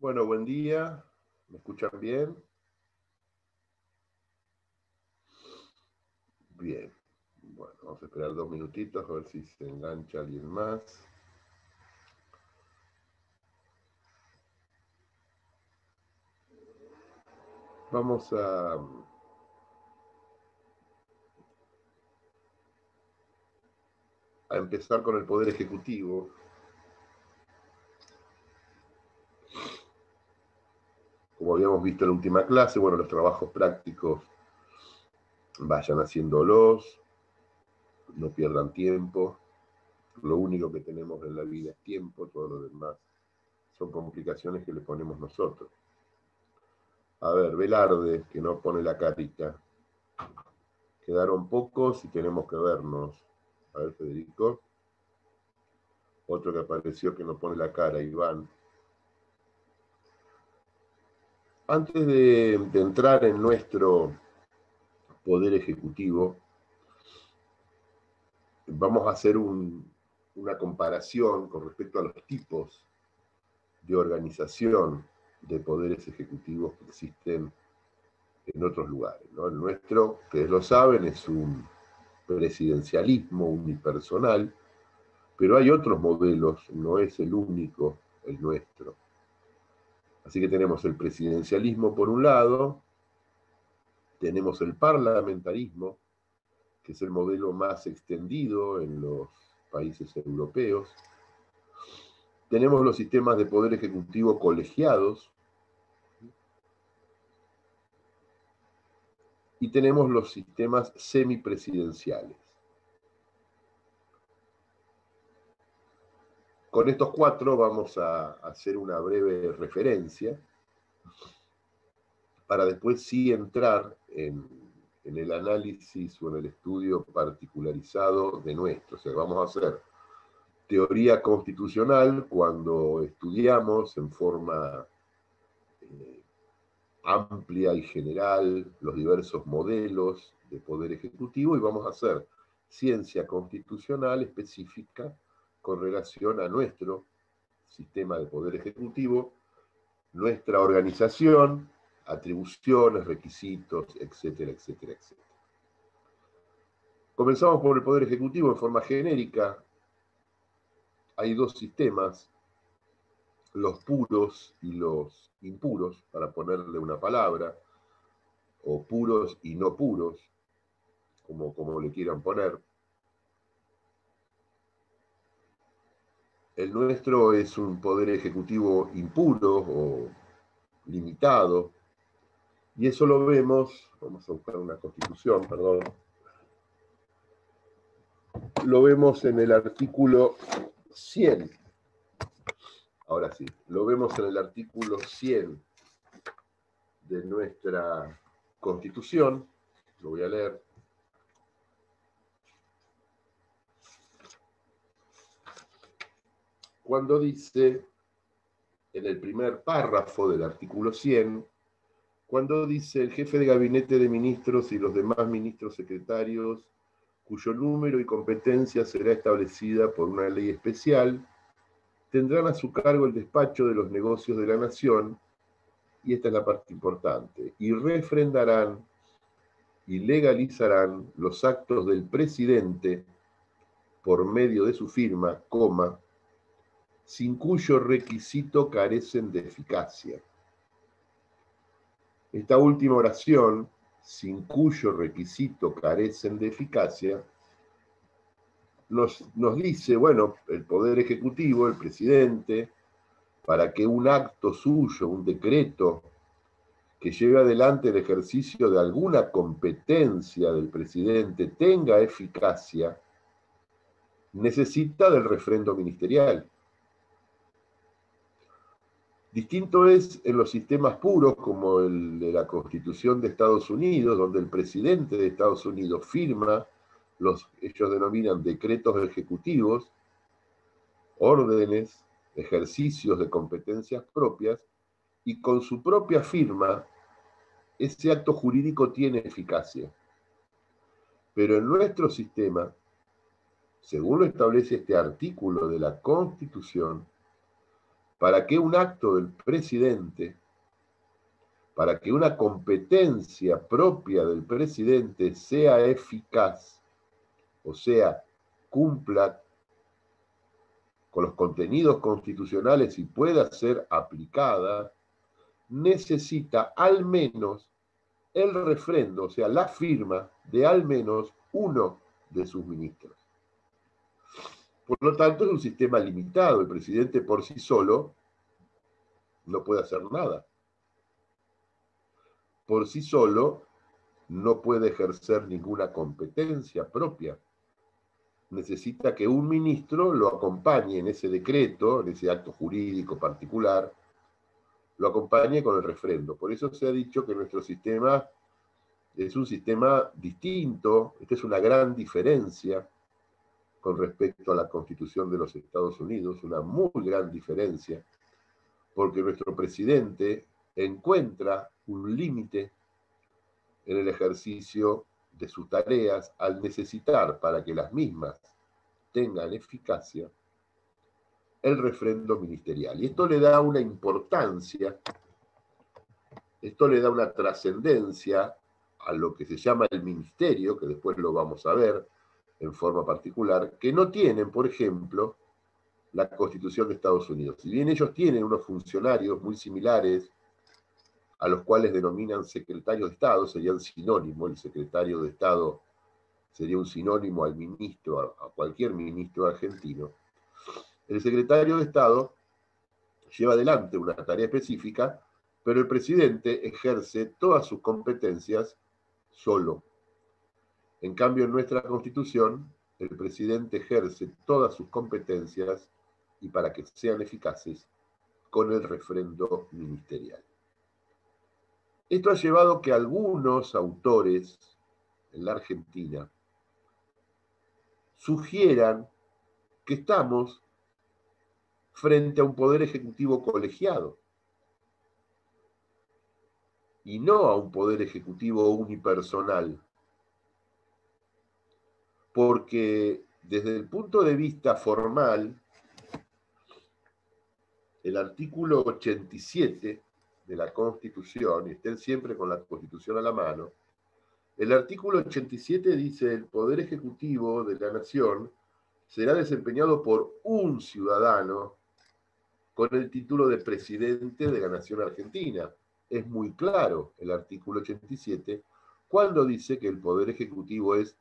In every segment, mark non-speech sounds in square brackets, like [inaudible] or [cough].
Bueno, buen día. ¿Me escuchan bien? Bien. Bueno, vamos a esperar dos minutitos a ver si se engancha alguien más. Vamos a... a empezar con el Poder Ejecutivo. Habíamos visto en la última clase, bueno, los trabajos prácticos vayan haciéndolos, no pierdan tiempo. Lo único que tenemos en la vida es tiempo, todo lo demás son complicaciones que le ponemos nosotros. A ver, Velarde, que no pone la carita. Quedaron pocos y tenemos que vernos. A ver, Federico. Otro que apareció que no pone la cara, Iván. Antes de, entrar en nuestro poder ejecutivo, vamos a hacer una comparación con respecto a los tipos de organización de poderes ejecutivos que existen en otros lugares. El nuestro, ustedes lo saben, es un presidencialismo unipersonal, pero hay otros modelos, no es el único el nuestro. Así que tenemos el presidencialismo por un lado, tenemos el parlamentarismo, que es el modelo más extendido en los países europeos, tenemos los sistemas de poder ejecutivo colegiados. Y tenemos los sistemas semipresidenciales. Con estos cuatro vamos a hacer una breve referencia para después sí entrar en, el análisis o en el estudio particularizado de nuestro. O sea, vamos a hacer teoría constitucional cuando estudiamos en forma eh, amplia y general los diversos modelos de poder ejecutivo y vamos a hacer ciencia constitucional específica con relación a nuestro sistema de poder ejecutivo, nuestra organización, atribuciones, requisitos, etcétera, etcétera, etcétera. Comenzamos por el Poder Ejecutivo en forma genérica, hay dos sistemas, los puros y los impuros, para ponerle una palabra, o puros y no puros, como, como le quieran poner. El nuestro es un poder ejecutivo impuro o limitado, y eso lo vemos, vamos a buscar una constitución, perdón, lo vemos en el artículo 100. Ahora sí, lo vemos en el artículo 100 de nuestra Constitución. Lo voy a leer. Cuando dice, en el primer párrafo del artículo 100, cuando dice el jefe de gabinete de ministros y los demás ministros secretarios cuyo número y competencia será establecida por una ley especial, tendrán a su cargo el despacho de los negocios de la nación, y esta es la parte importante, y refrendarán y legalizarán los actos del presidente por medio de su firma, coma, sin cuyo requisito carecen de eficacia. Esta última oración sin cuyo requisito carecen de eficacia, nos, nos dice, bueno, el Poder Ejecutivo, el presidente, para que un acto suyo, un decreto que lleve adelante el ejercicio de alguna competencia del presidente tenga eficacia, necesita del refrendo ministerial. Distinto es en los sistemas puros como el de la Constitución de Estados Unidos, donde el presidente de Estados Unidos firma los, ellos denominan decretos ejecutivos, órdenes, ejercicios de competencias propias, y con su propia firma, ese acto jurídico tiene eficacia. Pero en nuestro sistema, según lo establece este artículo de la Constitución, para que un acto del presidente, para que una competencia propia del presidente sea eficaz, o sea, cumpla con los contenidos constitucionales y pueda ser aplicada, necesita al menos el refrendo, o sea, la firma de al menos uno de sus ministros. Por lo tanto, es un sistema limitado. El presidente por sí solo no puede hacer nada. Por sí solo no puede ejercer ninguna competencia propia necesita que un ministro lo acompañe en ese decreto, en ese acto jurídico particular, lo acompañe con el refrendo. Por eso se ha dicho que nuestro sistema es un sistema distinto, esta es una gran diferencia con respecto a la Constitución de los Estados Unidos, una muy gran diferencia, porque nuestro presidente encuentra un límite en el ejercicio de sus tareas al necesitar para que las mismas tengan eficacia el refrendo ministerial. Y esto le da una importancia, esto le da una trascendencia a lo que se llama el ministerio, que después lo vamos a ver en forma particular, que no tienen, por ejemplo, la Constitución de Estados Unidos. Si bien ellos tienen unos funcionarios muy similares a los cuales denominan secretario de Estado, serían sinónimo, el secretario de Estado sería un sinónimo al ministro, a cualquier ministro argentino. El secretario de Estado lleva adelante una tarea específica, pero el presidente ejerce todas sus competencias solo. En cambio, en nuestra constitución, el presidente ejerce todas sus competencias y para que sean eficaces con el refrendo ministerial. Esto ha llevado que algunos autores en la Argentina sugieran que estamos frente a un poder ejecutivo colegiado y no a un poder ejecutivo unipersonal. Porque desde el punto de vista formal, el artículo 87 de la Constitución, y estén siempre con la Constitución a la mano, el artículo 87 dice, el poder ejecutivo de la nación será desempeñado por un ciudadano con el título de presidente de la nación argentina. Es muy claro el artículo 87 cuando dice que el poder ejecutivo es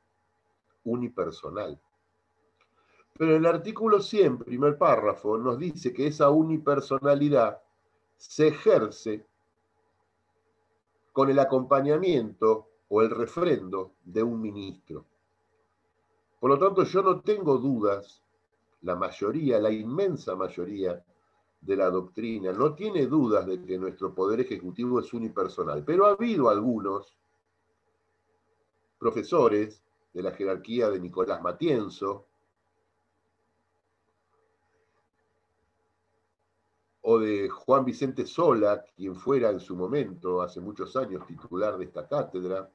unipersonal. Pero el artículo 100, primer párrafo, nos dice que esa unipersonalidad se ejerce con el acompañamiento o el refrendo de un ministro. Por lo tanto, yo no tengo dudas, la mayoría, la inmensa mayoría de la doctrina no tiene dudas de que nuestro poder ejecutivo es unipersonal, pero ha habido algunos profesores de la jerarquía de Nicolás Matienzo, o de Juan Vicente Sola, quien fuera en su momento, hace muchos años, titular de esta cátedra,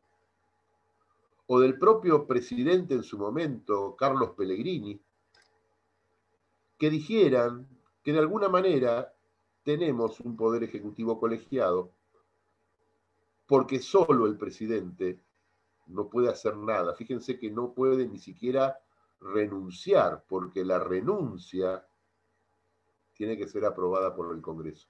o del propio presidente en su momento, Carlos Pellegrini, que dijeran que de alguna manera tenemos un poder ejecutivo colegiado, porque solo el presidente no puede hacer nada. Fíjense que no puede ni siquiera renunciar, porque la renuncia tiene que ser aprobada por el Congreso.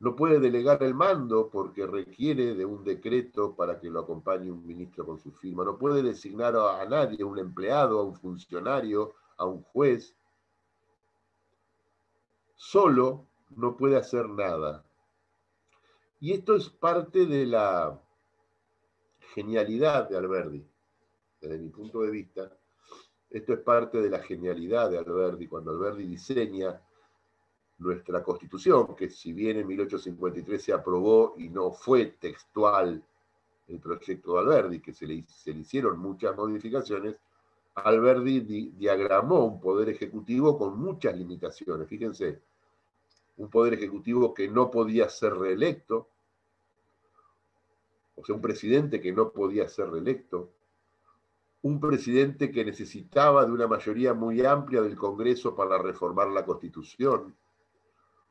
No puede delegar el mando porque requiere de un decreto para que lo acompañe un ministro con su firma. No puede designar a nadie, a un empleado, a un funcionario, a un juez. Solo no puede hacer nada. Y esto es parte de la genialidad de Alberdi, desde mi punto de vista, esto es parte de la genialidad de Alberdi, cuando Alberdi diseña nuestra constitución, que si bien en 1853 se aprobó y no fue textual el proyecto de Alberdi, que se le, se le hicieron muchas modificaciones, Alberdi diagramó un poder ejecutivo con muchas limitaciones. Fíjense, un poder ejecutivo que no podía ser reelecto, o sea, un presidente que no podía ser reelecto, un presidente que necesitaba de una mayoría muy amplia del Congreso para reformar la Constitución,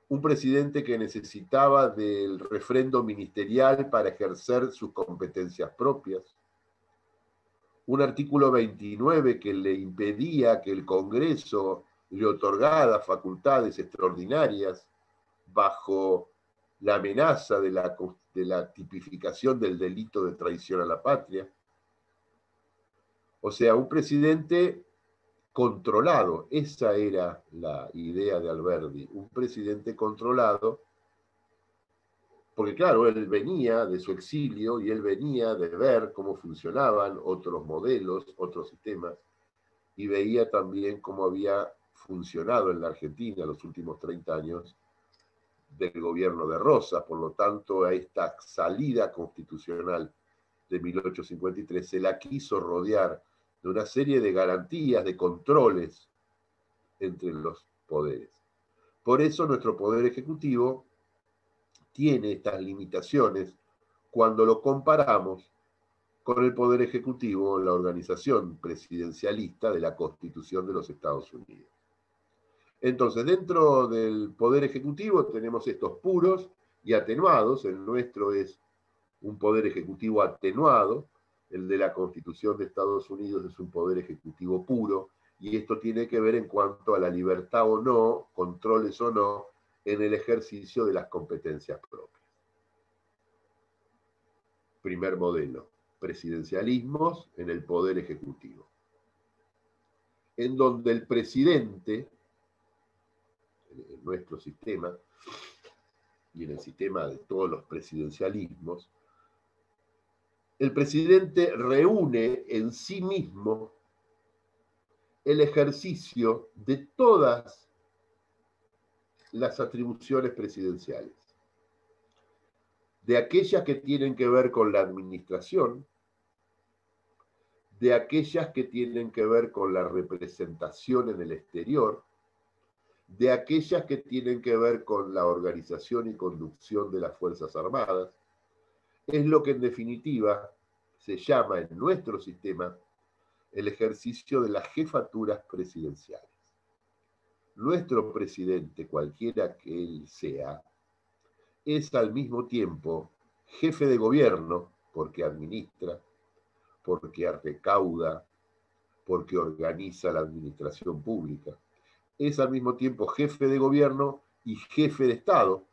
un presidente que necesitaba del refrendo ministerial para ejercer sus competencias propias, un artículo 29 que le impedía que el Congreso le otorgara facultades extraordinarias bajo la amenaza de la, de la tipificación del delito de traición a la patria. O sea, un presidente controlado, esa era la idea de Alberti, un presidente controlado, porque claro, él venía de su exilio y él venía de ver cómo funcionaban otros modelos, otros sistemas, y veía también cómo había funcionado en la Argentina los últimos 30 años del gobierno de Rosa, por lo tanto a esta salida constitucional de 1853 se la quiso rodear de una serie de garantías, de controles entre los poderes. Por eso nuestro poder ejecutivo tiene estas limitaciones cuando lo comparamos con el poder ejecutivo, la organización presidencialista de la Constitución de los Estados Unidos. Entonces, dentro del poder ejecutivo tenemos estos puros y atenuados. El nuestro es un poder ejecutivo atenuado. El de la Constitución de Estados Unidos es un poder ejecutivo puro. Y esto tiene que ver en cuanto a la libertad o no, controles o no, en el ejercicio de las competencias propias. Primer modelo, presidencialismos en el poder ejecutivo, en donde el presidente en nuestro sistema y en el sistema de todos los presidencialismos, el presidente reúne en sí mismo el ejercicio de todas las atribuciones presidenciales, de aquellas que tienen que ver con la administración, de aquellas que tienen que ver con la representación en el exterior, de aquellas que tienen que ver con la organización y conducción de las Fuerzas Armadas, es lo que en definitiva se llama en nuestro sistema el ejercicio de las jefaturas presidenciales. Nuestro presidente, cualquiera que él sea, es al mismo tiempo jefe de gobierno, porque administra, porque recauda, porque organiza la administración pública es al mismo tiempo jefe de gobierno y jefe de Estado,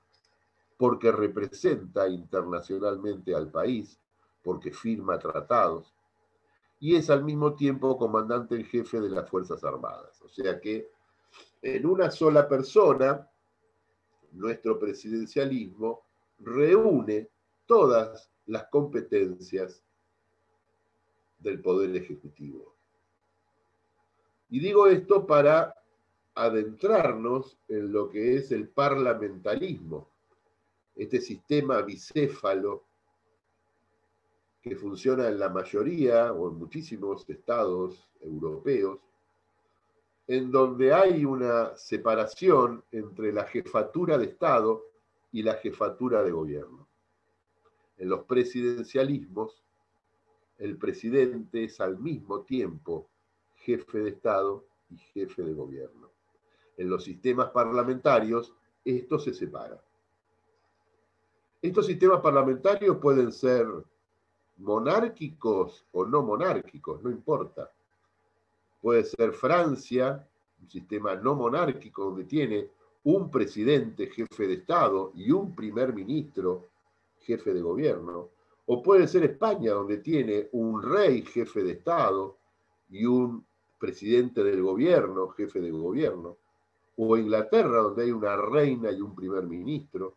porque representa internacionalmente al país, porque firma tratados, y es al mismo tiempo comandante en jefe de las Fuerzas Armadas. O sea que en una sola persona, nuestro presidencialismo reúne todas las competencias del Poder Ejecutivo. Y digo esto para adentrarnos en lo que es el parlamentarismo, este sistema bicéfalo que funciona en la mayoría o en muchísimos estados europeos, en donde hay una separación entre la jefatura de Estado y la jefatura de gobierno. En los presidencialismos, el presidente es al mismo tiempo jefe de Estado y jefe de gobierno en los sistemas parlamentarios, esto se separa. Estos sistemas parlamentarios pueden ser monárquicos o no monárquicos, no importa. Puede ser Francia, un sistema no monárquico donde tiene un presidente jefe de Estado y un primer ministro jefe de gobierno. O puede ser España, donde tiene un rey jefe de Estado y un presidente del gobierno jefe de gobierno o Inglaterra, donde hay una reina y un primer ministro,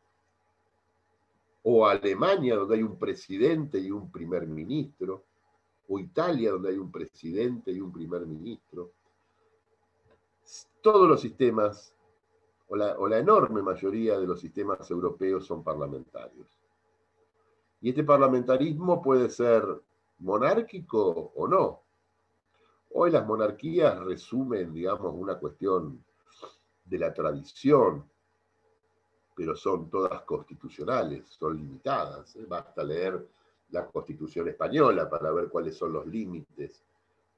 o Alemania, donde hay un presidente y un primer ministro, o Italia, donde hay un presidente y un primer ministro. Todos los sistemas, o la, enorme mayoría de los sistemas europeos son parlamentarios. Y este parlamentarismo puede ser monárquico o no. Hoy las monarquías resumen, digamos, una cuestión de la tradición, pero son todas constitucionales, son limitadas. ¿eh? Basta leer la Constitución española para ver cuáles son los límites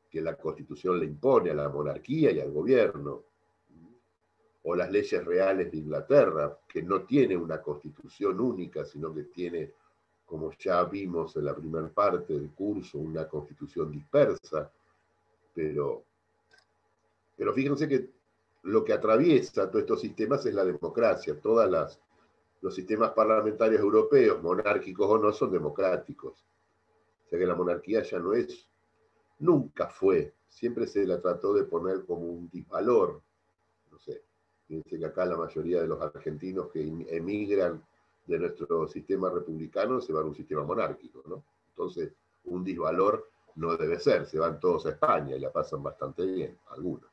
que la constitución le impone a la monarquía y al gobierno, o las leyes reales de Inglaterra, que no tiene una constitución única, sino que tiene, como ya vimos en la primera parte del curso, una constitución dispersa, pero, pero fíjense que lo que atraviesa todos estos sistemas es la democracia. Todos los sistemas parlamentarios europeos, monárquicos o no, son democráticos. O sea que la monarquía ya no es, nunca fue, siempre se la trató de poner como un disvalor. No sé, fíjense que acá la mayoría de los argentinos que emigran de nuestro sistema republicano se van a un sistema monárquico, ¿no? Entonces, un disvalor no debe ser, se van todos a España y la pasan bastante bien, algunos.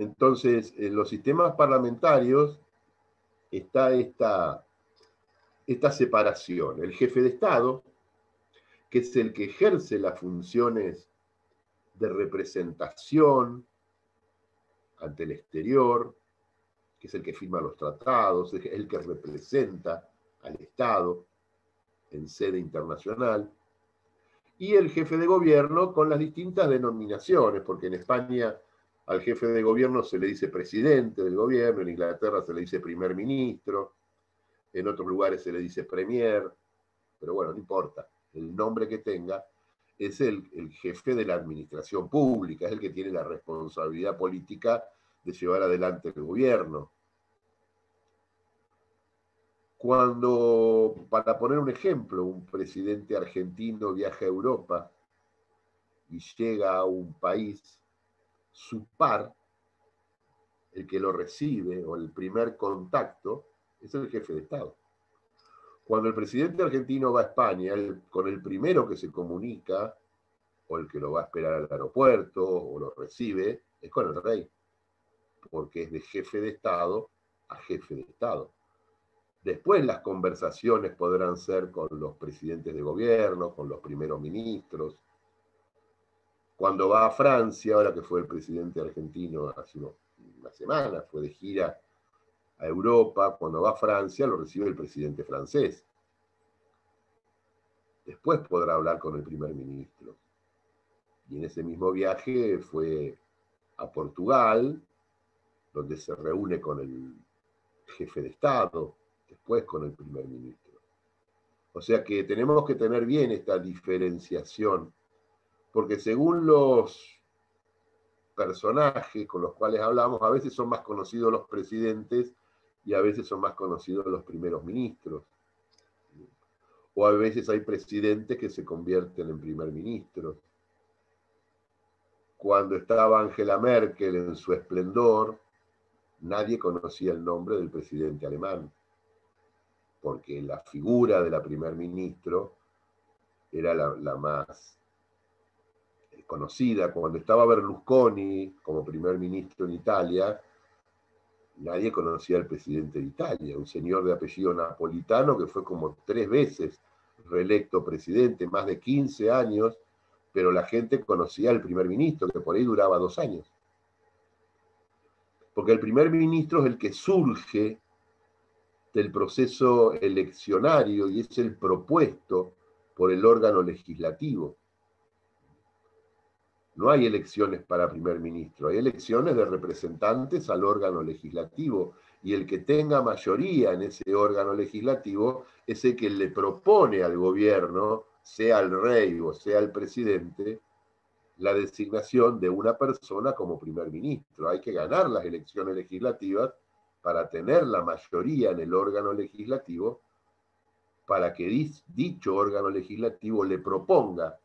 Entonces, en los sistemas parlamentarios está esta, esta separación. El jefe de Estado, que es el que ejerce las funciones de representación ante el exterior, que es el que firma los tratados, es el que representa al Estado en sede internacional, y el jefe de gobierno con las distintas denominaciones, porque en España al jefe de gobierno se le dice presidente del gobierno, en Inglaterra se le dice primer ministro, en otros lugares se le dice premier, pero bueno, no importa, el nombre que tenga es el, jefe de la administración pública, es el que tiene la responsabilidad política de llevar adelante el gobierno. Cuando, para poner un ejemplo, un presidente argentino viaja a Europa y llega a un país su par, el que lo recibe o el primer contacto, es el jefe de Estado. Cuando el presidente argentino va a España, con el primero que se comunica, o el que lo va a esperar al aeropuerto, o lo recibe, es con el rey, porque es de jefe de Estado a jefe de Estado. Después las conversaciones podrán ser con los presidentes de gobierno, con los primeros ministros, cuando va a Francia, ahora que fue el presidente argentino hace una semana, fue de gira a Europa, cuando va a Francia lo recibe el presidente francés. Después podrá hablar con el primer ministro. Y en ese mismo viaje fue a Portugal, donde se reúne con el jefe de Estado, después con el primer ministro. O sea que tenemos que tener bien esta diferenciación porque según los personajes con los cuales hablamos, a veces son más conocidos los presidentes y a veces son más conocidos los primeros ministros. O a veces hay presidentes que se convierten en primer ministros. Cuando estaba Angela Merkel en su esplendor, nadie conocía el nombre del presidente alemán, porque la figura de la primer ministro era la, la más conocida, cuando estaba Berlusconi como primer ministro en Italia, nadie conocía al presidente de Italia, un señor de apellido napolitano que fue como tres veces reelecto presidente, más de 15 años, pero la gente conocía al primer ministro, que por ahí duraba dos años. Porque el primer ministro es el que surge del proceso eleccionario y es el propuesto por el órgano legislativo. No hay elecciones para primer ministro, hay elecciones de representantes al órgano legislativo y el que tenga mayoría en ese órgano legislativo es el que le propone al gobierno, sea el rey o sea el presidente, la designación de una persona como primer ministro. Hay que ganar las elecciones legislativas para tener la mayoría en el órgano legislativo, para que dicho órgano legislativo le proponga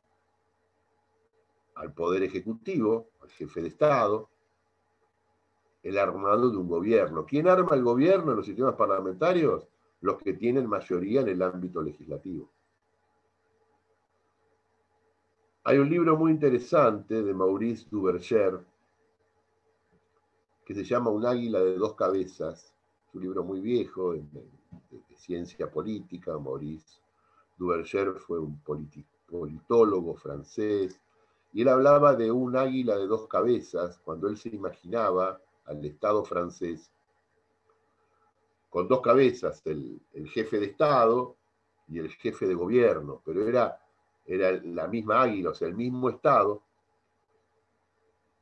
al Poder Ejecutivo, al jefe de Estado, el armado de un gobierno. ¿Quién arma el gobierno en los sistemas parlamentarios? Los que tienen mayoría en el ámbito legislativo. Hay un libro muy interesante de Maurice Duverger que se llama Un águila de dos cabezas. Es un libro muy viejo de, ciencia política. Maurice Duverger fue un politólogo francés y él hablaba de un águila de dos cabezas cuando él se imaginaba al Estado francés con dos cabezas, el, jefe de Estado y el jefe de gobierno, pero era, era la misma águila, o sea, el mismo Estado,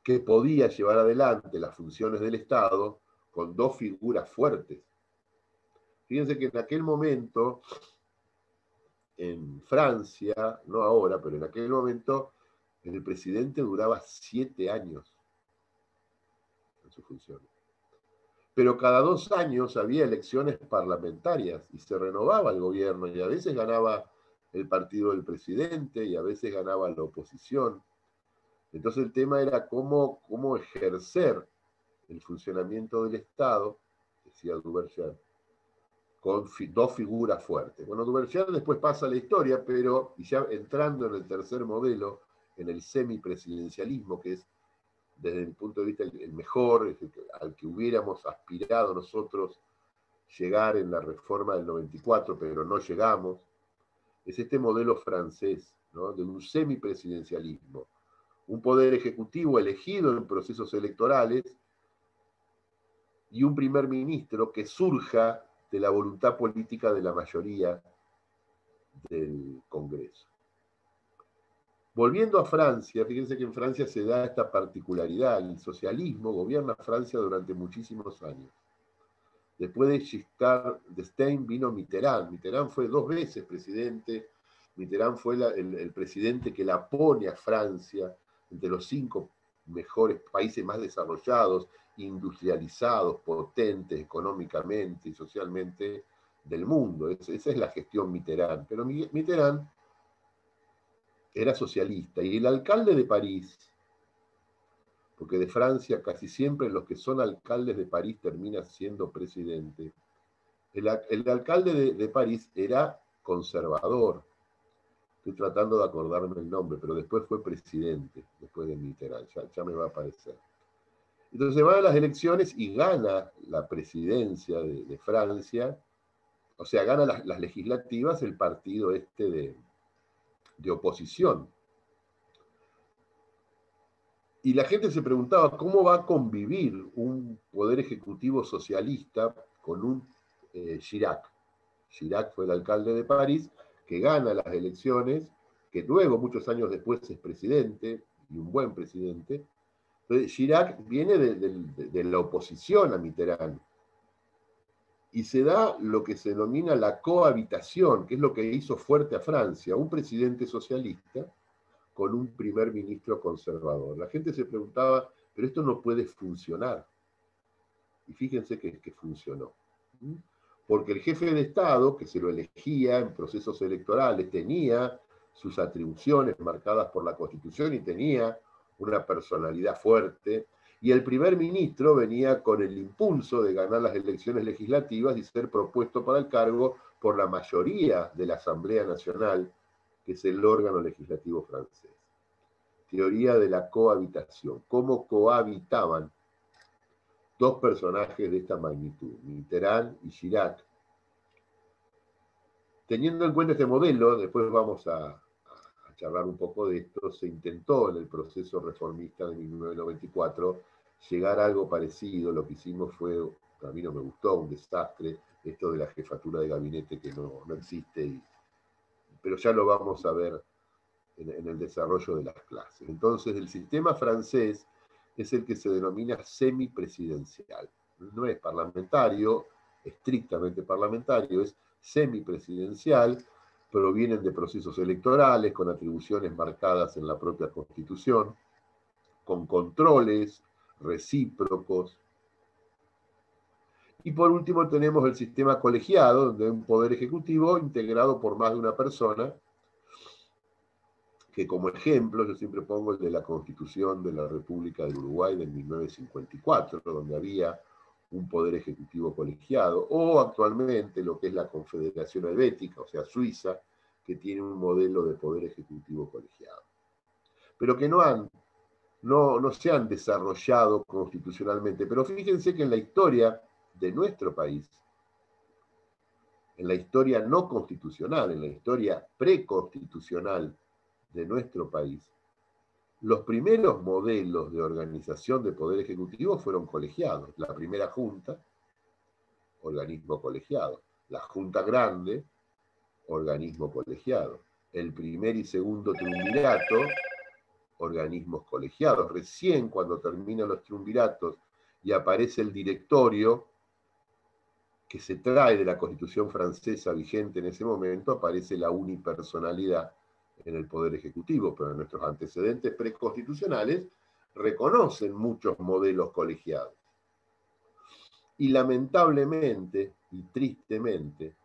que podía llevar adelante las funciones del Estado con dos figuras fuertes. Fíjense que en aquel momento, en Francia, no ahora, pero en aquel momento, el presidente duraba siete años en su función. Pero cada dos años había elecciones parlamentarias y se renovaba el gobierno y a veces ganaba el partido del presidente y a veces ganaba la oposición. Entonces el tema era cómo, cómo ejercer el funcionamiento del Estado, decía Duverger, con dos figuras fuertes. Bueno, Duverger después pasa la historia, pero ya entrando en el tercer modelo, en el semipresidencialismo, que es desde mi punto de vista el, mejor, al que hubiéramos aspirado nosotros llegar en la reforma del 94, pero no llegamos, es este modelo francés, de un semipresidencialismo un poder ejecutivo elegido en procesos electorales y un primer ministro que surja de la voluntad política de la mayoría del Congreso. Volviendo a Francia, fíjense que en Francia se da esta particularidad, el socialismo gobierna Francia durante muchísimos años. Después de Giscard d'Estaing vino Mitterrand. Mitterrand fue dos veces presidente. Mitterrand fue el, el, presidente que la pone a Francia entre los cinco mejores países más desarrollados, industrializados, potentes económicamente y socialmente del mundo. esa es la gestión Mitterrand. Pero Mitterrand era socialista y el alcalde de París, porque de Francia casi siempre los que son alcaldes de París terminan siendo presidente, el, alcalde de, París era conservador, Estoy tratando de acordarme el nombre, pero después fue presidente, después de Mitterrand, ya, me va a aparecer. Entonces va a las elecciones y gana la presidencia de, Francia, o sea, gana las, legislativas el partido este de, de oposición. Y la gente se preguntaba cómo va a convivir un poder ejecutivo socialista con un eh, Chirac. Chirac fue el alcalde de París que gana las elecciones, que luego, muchos años después, es presidente, y un buen presidente. Entonces, Chirac viene de, la oposición a Mitterrand. Y se da lo que se denomina la cohabitación, que es lo que hizo fuerte a Francia, un presidente socialista con un primer ministro conservador. La gente se preguntaba, pero esto no puede funcionar. Y fíjense que, que funcionó porque el jefe de Estado, que se lo elegía en procesos electorales, tenía sus atribuciones marcadas por la Constitución y tenía una personalidad fuerte, y el primer ministro venía con el impulso de ganar las elecciones legislativas y ser propuesto para el cargo por la mayoría de la Asamblea Nacional, que es el órgano legislativo francés. Teoría de la cohabitación, cómo cohabitaban dos personajes de esta magnitud, Mitterrand y Chirac. Teniendo en cuenta este modelo, después vamos a, charlar un poco de esto, se intentó en el proceso reformista de 1994 llegar a algo parecido, lo que hicimos fue, a mí no me gustó, un desastre, esto de la jefatura de gabinete que no, existe, pero ya lo vamos a ver en, en el desarrollo de las clases. Entonces, el sistema francés es el que se denomina semipresidencial. No es parlamentario, estrictamente parlamentario, es semipresidencial, provienen de procesos electorales con atribuciones marcadas en la propia Constitución, con controles recíprocos. Y por último tenemos el sistema colegiado, donde hay un poder ejecutivo integrado por más de una persona que como ejemplo yo siempre pongo el de la Constitución de la República del Uruguay de 1954, donde había un poder ejecutivo colegiado, o actualmente lo que es la Confederación Helvética, o sea, Suiza, que tiene un modelo de poder ejecutivo colegiado. Pero que no, han, no, no se han desarrollado constitucionalmente. Pero fíjense que en la historia de nuestro país, en la historia no constitucional, en la historia preconstitucional de nuestro país, los primeros modelos de organización de poder ejecutivo fueron colegiados. La primera junta, organismo colegiado. La junta grande, organismo colegiado. El primer y segundo triunvirato, organismos colegiados. Recién cuando terminan los triunviratos y aparece el directorio, que se trae de la constitución francesa vigente en ese momento, aparece la unipersonalidad en el Poder Ejecutivo, pero nuestros antecedentes preconstitucionales reconocen muchos modelos colegiados. Y lamentablemente y tristemente,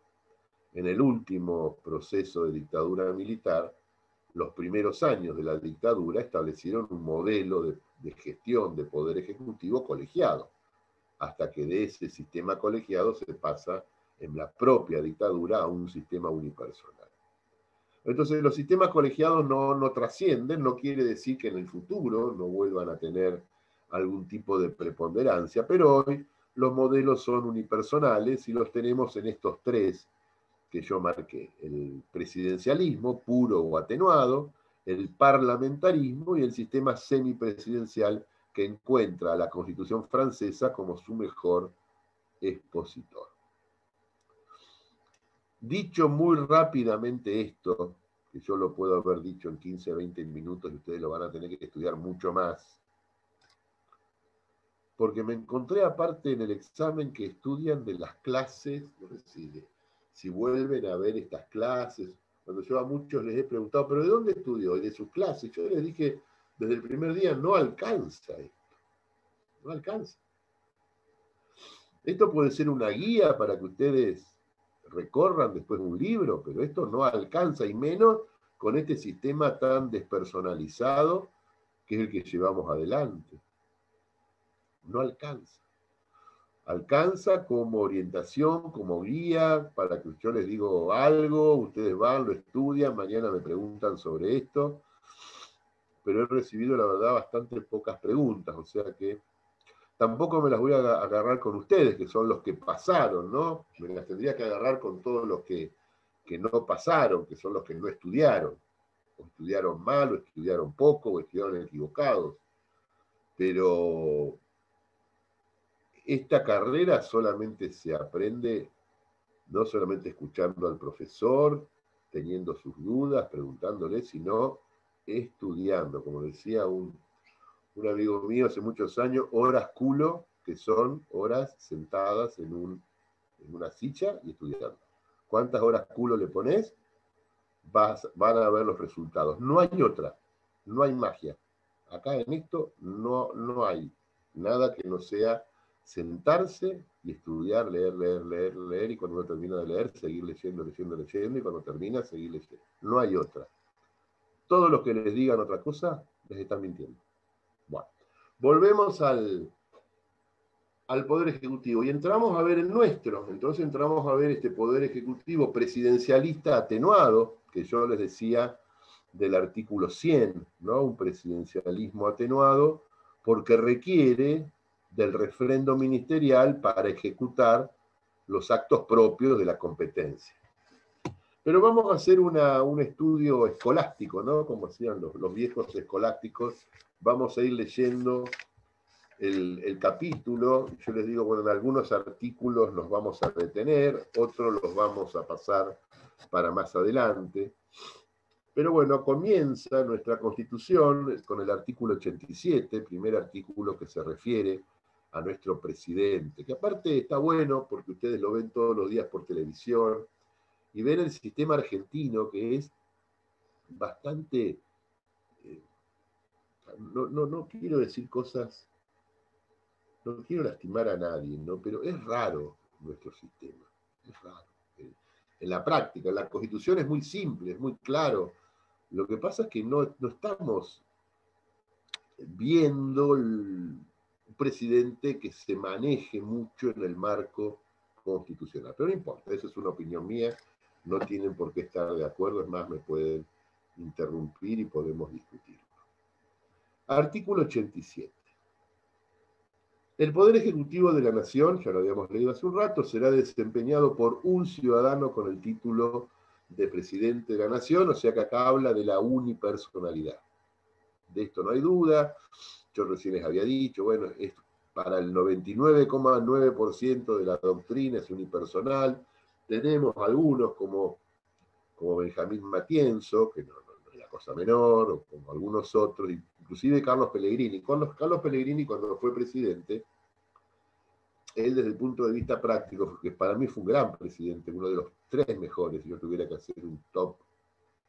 en el último proceso de dictadura militar, los primeros años de la dictadura establecieron un modelo de, de, gestión de poder ejecutivo colegiado, hasta que de ese sistema colegiado se pasa en la propia dictadura a un sistema unipersonal. Entonces los sistemas colegiados no, trascienden, no quiere decir que en el futuro no vuelvan a tener algún tipo de preponderancia, pero hoy los modelos son unipersonales y los tenemos en estos tres que yo marqué, el presidencialismo puro o atenuado, el parlamentarismo y el sistema semipresidencial que encuentra a la Constitución francesa como su mejor expositor. Dicho muy rápidamente esto, que yo lo puedo haber dicho en 15, 20 minutos y ustedes lo van a tener que estudiar mucho más, porque me encontré aparte en el examen que estudian de las clases, si, si vuelven a ver estas clases, cuando yo a muchos les he preguntado, pero ¿de dónde estudió? Y de sus clases, yo les dije desde el primer día, no alcanza esto, no alcanza. Esto puede ser una guía para que ustedes recorran después un libro, pero esto no alcanza, y menos con este sistema tan despersonalizado que es el que llevamos adelante. No alcanza. Alcanza como orientación, como guía, para que yo les digo algo, ustedes van, lo estudian, mañana me preguntan sobre esto, pero he recibido, la verdad, bastante pocas preguntas, o sea que tampoco me las voy a agarrar con ustedes, que son los que pasaron, ¿no? Me las tendría que agarrar con todos los que, no pasaron, que son los que no estudiaron. O estudiaron mal, o estudiaron poco, o estudiaron equivocados. Pero esta carrera solamente se aprende, no solamente escuchando al profesor, teniendo sus dudas, preguntándole, sino estudiando, como decía un un amigo mío hace muchos años, horas culo, que son horas sentadas en, un, en una silla y estudiando. ¿Cuántas horas culo le pones? Vas, van a ver los resultados. No hay otra, no hay magia. Acá en esto no, no hay nada que no sea sentarse y estudiar, leer, leer, leer, leer, y cuando uno termina de leer, seguir leyendo, leyendo, leyendo, y cuando termina, seguir leyendo. No hay otra. Todos los que les digan otra cosa, les están mintiendo. Volvemos al, al Poder Ejecutivo y entramos a ver el nuestro. Entonces entramos a ver este Poder Ejecutivo presidencialista atenuado, que yo les decía del artículo 100, ¿no? un presidencialismo atenuado, porque requiere del refrendo ministerial para ejecutar los actos propios de la competencia. Pero vamos a hacer un estudio escolástico, ¿no? Como hacían los, los viejos escolásticos, vamos a ir leyendo el, capítulo. Yo les digo, bueno, en algunos artículos nos vamos a detener, otros los vamos a pasar para más adelante. Pero bueno, comienza nuestra constitución con el artículo 87, primer artículo que se refiere a nuestro presidente, que aparte está bueno porque ustedes lo ven todos los días por televisión y ven el sistema argentino que es bastante no, no, no quiero decir cosas, no quiero lastimar a nadie, ¿no? pero es raro nuestro sistema, es raro. En la práctica, la constitución es muy simple, es muy claro. Lo que pasa es que no, no estamos viendo un presidente que se maneje mucho en el marco constitucional. Pero no importa, esa es una opinión mía, no tienen por qué estar de acuerdo, es más, me pueden interrumpir y podemos discutir. Artículo 87. El Poder Ejecutivo de la Nación, ya lo habíamos leído hace un rato, será desempeñado por un ciudadano con el título de presidente de la Nación, o sea que acá habla de la unipersonalidad. De esto no hay duda. Yo recién les había dicho, bueno, para el 99,9% de la doctrina es unipersonal. Tenemos algunos como, como Benjamín Matienzo, que no, no, cosa menor, o como algunos otros, inclusive Carlos Pellegrini. Carlos Pellegrini, cuando fue presidente, él desde el punto de vista práctico, que para mí fue un gran presidente, uno de los tres mejores, si yo tuviera que hacer un top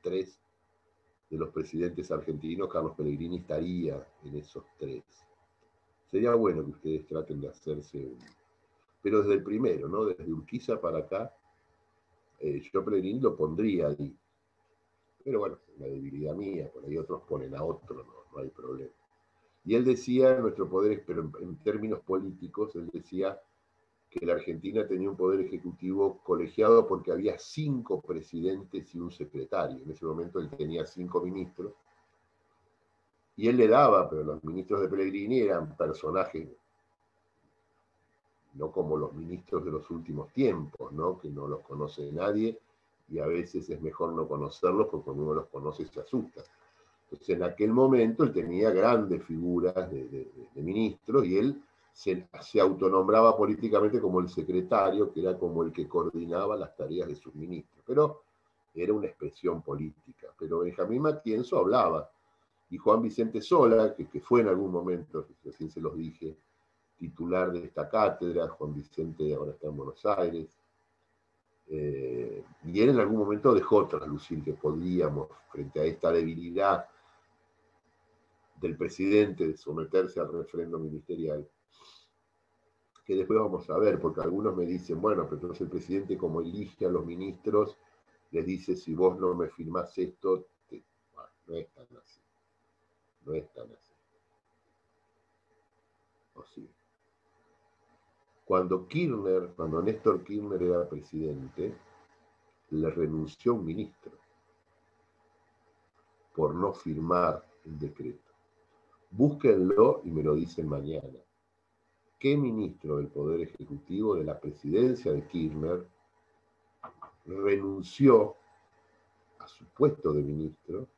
tres de los presidentes argentinos, Carlos Pellegrini estaría en esos tres. Sería bueno que ustedes traten de hacerse un... Pero desde el primero, ¿no? Desde Urquiza para acá, eh, yo Pellegrini lo pondría ahí. Pero bueno, una debilidad mía, por ahí otros ponen a otro, no, no hay problema. Y él decía, nuestro poder, pero en, términos políticos, él decía que la Argentina tenía un poder ejecutivo colegiado porque había cinco presidentes y un secretario. En ese momento él tenía cinco ministros. Y él le daba, pero los ministros de Pellegrini eran personajes, no como los ministros de los últimos tiempos, ¿no? que no los conoce nadie y a veces es mejor no conocerlos porque cuando uno los conoce se asusta. Entonces, en aquel momento él tenía grandes figuras de, ministros y él se, autonombraba políticamente como el secretario, que era como el que coordinaba las tareas de sus ministros. Pero era una expresión política. Pero Benjamín Matienzo hablaba. Y Juan Vicente Sola, que, que fue en algún momento, recién se los dije, titular de esta cátedra, Juan Vicente ahora está en Buenos Aires, eh, y él en algún momento dejó traslucir que podríamos, frente a esta debilidad del presidente de someterse al referendo ministerial, que después vamos a ver, porque algunos me dicen, bueno, pero entonces el presidente como elige a los ministros, les dice, si vos no me firmás esto, no es tan así. No es tan así. ¿O sí? Cuando Kirchner, cuando Néstor Kirchner era presidente, le renunció un ministro por no firmar el decreto. Búsquenlo y me lo dicen mañana. ¿Qué ministro del Poder Ejecutivo de la presidencia de Kirchner renunció a su puesto de ministro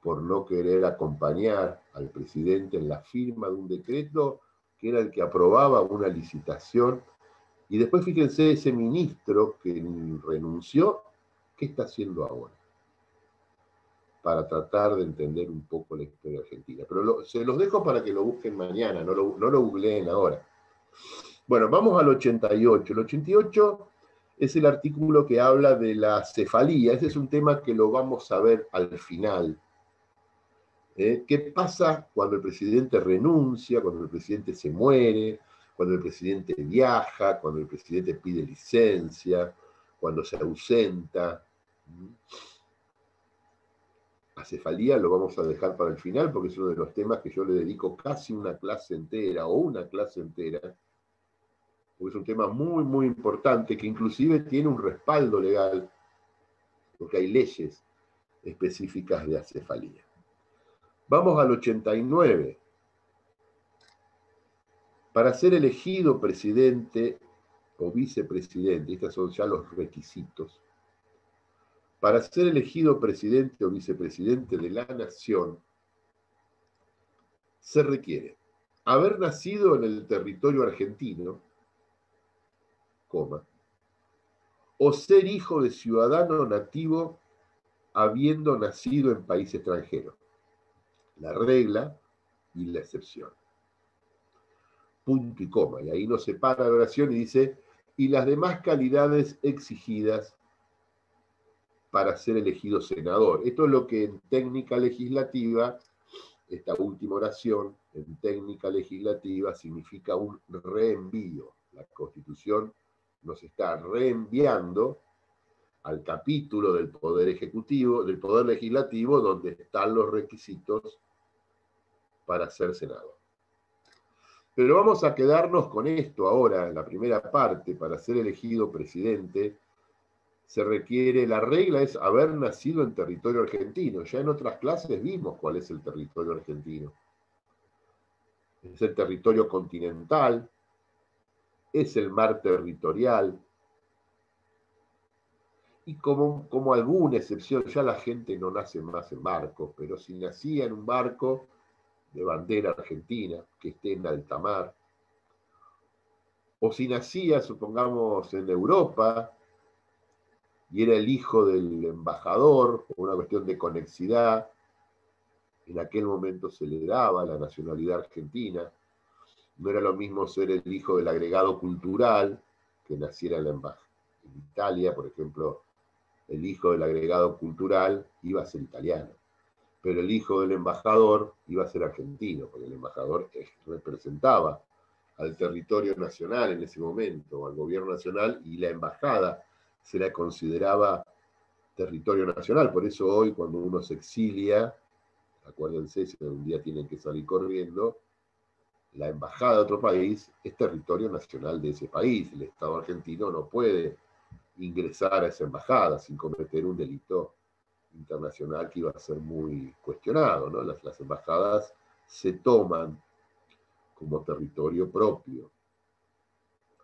por no querer acompañar al presidente en la firma de un decreto que era el que aprobaba una licitación? Y después fíjense ese ministro que renunció, ¿qué está haciendo ahora? para tratar de entender un poco la historia argentina. Pero se los dejo para que lo busquen mañana, no lo, no lo googleen ahora. Bueno, vamos al 88. El 88 es el artículo que habla de la cefalía. Ese es un tema que lo vamos a ver al final. ¿Eh? ¿Qué pasa cuando el presidente renuncia, cuando el presidente se muere, cuando el presidente viaja, cuando el presidente pide licencia, cuando se ausenta? acefalía lo vamos a dejar para el final porque es uno de los temas que yo le dedico casi una clase entera o una clase entera, porque es un tema muy, muy importante que inclusive tiene un respaldo legal, porque hay leyes específicas de acefalía. Vamos al 89. Para ser elegido presidente o vicepresidente, estos son ya los requisitos, para ser elegido presidente o vicepresidente de la nación, se requiere haber nacido en el territorio argentino, coma, o ser hijo de ciudadano nativo habiendo nacido en país extranjero. La regla y la excepción. Punto y coma. Y ahí nos separa la oración y dice, y las demás calidades exigidas para ser elegido senador. Esto es lo que en técnica legislativa, esta última oración, en técnica legislativa significa un reenvío. La Constitución nos está reenviando al capítulo del Poder Ejecutivo, del Poder Legislativo, donde están los requisitos para ser senador. Pero vamos a quedarnos con esto ahora, en la primera parte, para ser elegido presidente se requiere, la regla es haber nacido en territorio argentino. Ya en otras clases vimos cuál es el territorio argentino. Es el territorio continental, es el mar territorial. Y como, como alguna excepción, ya la gente no nace más en barcos, pero si nacía en un barco de bandera argentina, que esté en alta mar, o si nacía, supongamos, en Europa, y era el hijo del embajador, por una cuestión de conexidad, en aquel momento se le daba la nacionalidad argentina. No era lo mismo ser el hijo del agregado cultural, que naciera en, en Italia, por ejemplo, el hijo del agregado cultural iba a ser italiano, pero el hijo del embajador iba a ser argentino, porque el embajador representaba al territorio nacional en ese momento, al gobierno nacional, y la embajada se la consideraba territorio nacional. Por eso hoy cuando uno se exilia, acuérdense, si un día tienen que salir corriendo, la embajada de otro país es territorio nacional de ese país. El Estado argentino no puede ingresar a esa embajada sin cometer un delito internacional que iba a ser muy cuestionado. ¿no? Las, las embajadas se toman como territorio propio,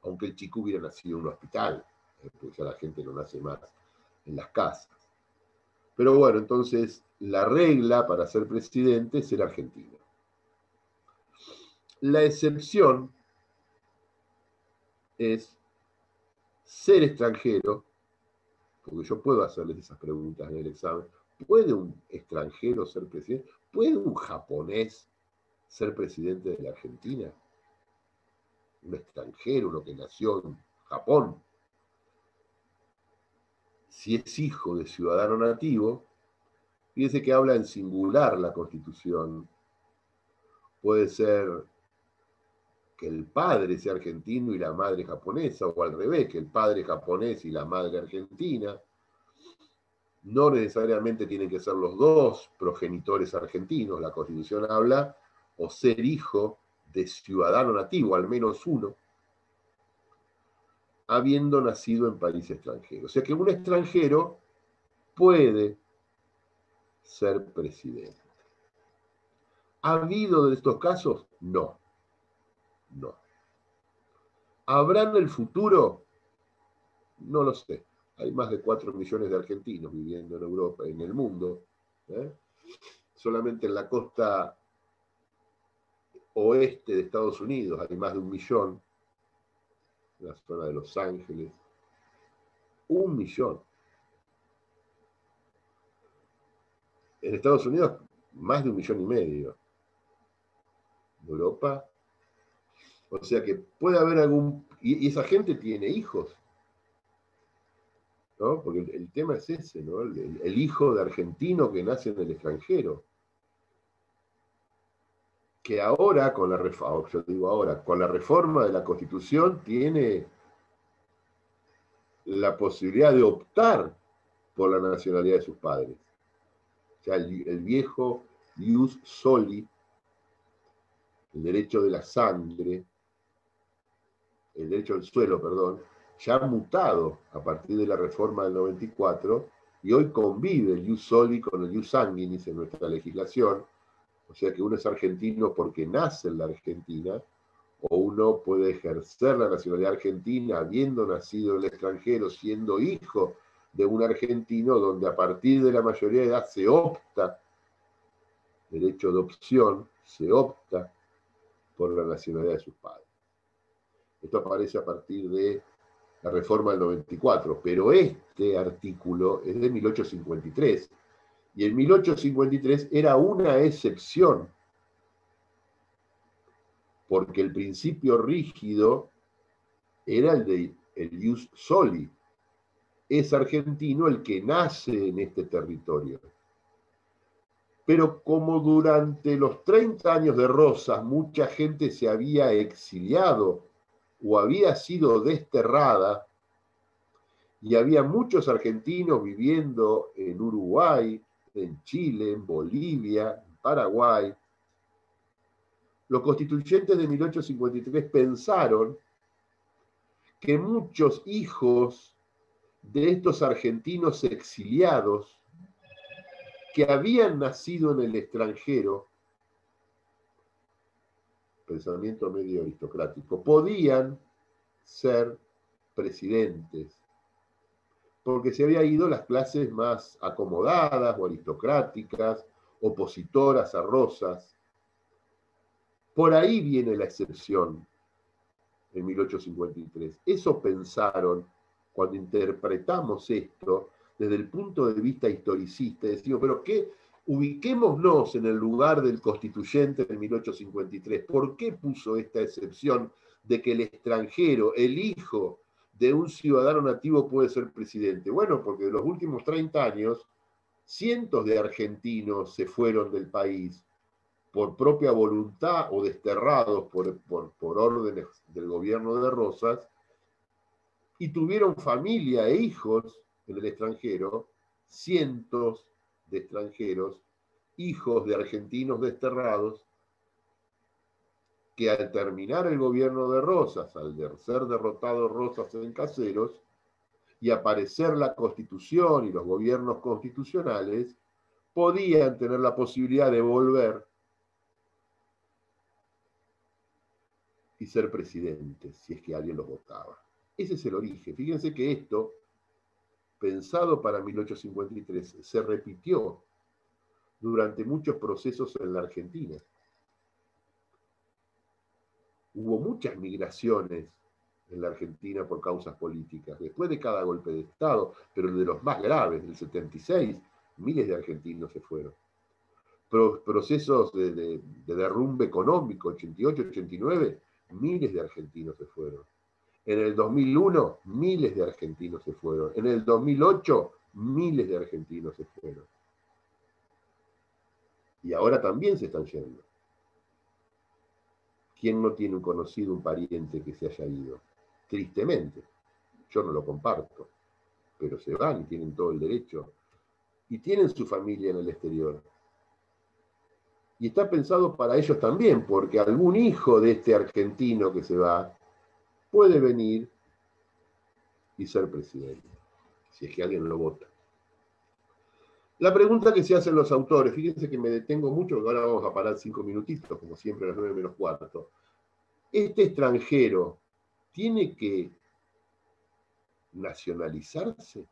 aunque el chico hubiera nacido en un hospital, eh, porque ya la gente no nace más en las casas. Pero bueno, entonces la regla para ser presidente es ser argentino. La excepción es ser extranjero, porque yo puedo hacerles esas preguntas en el examen, ¿puede un extranjero ser presidente? ¿Puede un japonés ser presidente de la Argentina? Un extranjero, uno que nació en Japón. Si es hijo de ciudadano nativo, fíjese que habla en singular la Constitución. Puede ser que el padre sea argentino y la madre japonesa, o al revés, que el padre japonés y la madre argentina. No necesariamente tienen que ser los dos progenitores argentinos. La Constitución habla o ser hijo de ciudadano nativo, al menos uno, habiendo nacido en país extranjero. O sea que un extranjero puede ser presidente. ¿Ha habido de estos casos? No. No. ¿Habrá en el futuro? No lo sé. Hay más de 4 millones de argentinos viviendo en Europa, en el mundo. ¿eh? Solamente en la costa oeste de Estados Unidos hay más de un millón. En la zona de Los Ángeles. Un millón. En Estados Unidos, más de un millón y medio. Europa, o sea que puede haber algún... Y, esa gente tiene hijos. ¿no? Porque el, tema es ese, ¿no? El, hijo de argentino que nace en el extranjero. Que ahora, con la reforma, yo digo ahora, con la reforma de la Constitución tiene la posibilidad de optar por la nacionalidad de sus padres. O sea, el, el viejo ius soli, el derecho de la sangre, el derecho al suelo, perdón, ya ha mutado a partir de la reforma del 94 y hoy convive el ius soli con el ius sanguinis en nuestra legislación, o sea que uno es argentino porque nace en la Argentina, o uno puede ejercer la nacionalidad argentina habiendo nacido en el extranjero, siendo hijo de un argentino, donde a partir de la mayoría de edad se opta, derecho de opción, se opta por la nacionalidad de sus padres. Esto aparece a partir de la reforma del 94, pero este artículo es de 1853. Y el 1853 era una excepción, porque el principio rígido era el de el ius soli. Es argentino el que nace en este territorio. Pero como durante los 30 años de Rosas mucha gente se había exiliado o había sido desterrada y había muchos argentinos viviendo en Uruguay, en Chile, en Bolivia, en Paraguay. Los constituyentes de 1853 pensaron que muchos hijos de estos argentinos exiliados que habían nacido en el extranjero pensamiento medio aristocrático, podían ser presidentes, porque se había ido las clases más acomodadas o aristocráticas, opositoras a Rosas. Por ahí viene la excepción en 1853. Eso pensaron cuando interpretamos esto desde el punto de vista historicista, decimos, pero ¿qué? Ubiquémonos en el lugar del constituyente de 1853. ¿Por qué puso esta excepción de que el extranjero, el hijo de un ciudadano nativo puede ser presidente? Bueno, porque en los últimos 30 años, cientos de argentinos se fueron del país por propia voluntad o desterrados por, por, órdenes del gobierno de Rosas, y tuvieron familia e hijos en el extranjero, cientos extranjeros, hijos de argentinos desterrados, que al terminar el gobierno de Rosas, al ser derrotado Rosas en Caseros, y aparecer la constitución y los gobiernos constitucionales, podían tener la posibilidad de volver y ser presidentes, si es que alguien los votaba. Ese es el origen. Fíjense que esto, pensado para 1853, se repitió durante muchos procesos en la Argentina. Hubo muchas migraciones en la Argentina por causas políticas, después de cada golpe de Estado, pero de los más graves, del 76, miles de argentinos se fueron. procesos de, de derrumbe económico, 88, 89, miles de argentinos se fueron. En el 2001, miles de argentinos se fueron. En el 2008, miles de argentinos se fueron. Y ahora también se están yendo. ¿Quién no tiene un conocido, un pariente que se haya ido? Tristemente. Yo no lo comparto. Pero se van y tienen todo el derecho. Y tienen su familia en el exterior y está pensado para ellos también, porque algún hijo de este argentino que se va puede venir y ser presidente, si es que alguien lo vota. La pregunta que se hacen los autores, fíjense que me detengo mucho, porque ahora vamos a parar cinco minutitos, como siempre a las nueve menos cuarto. Este extranjero tiene que nacionalizarse,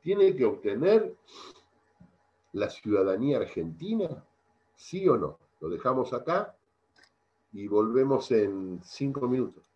tiene que obtener la ciudadanía argentina? ¿Sí o no? Lo dejamos acá y volvemos en cinco minutos.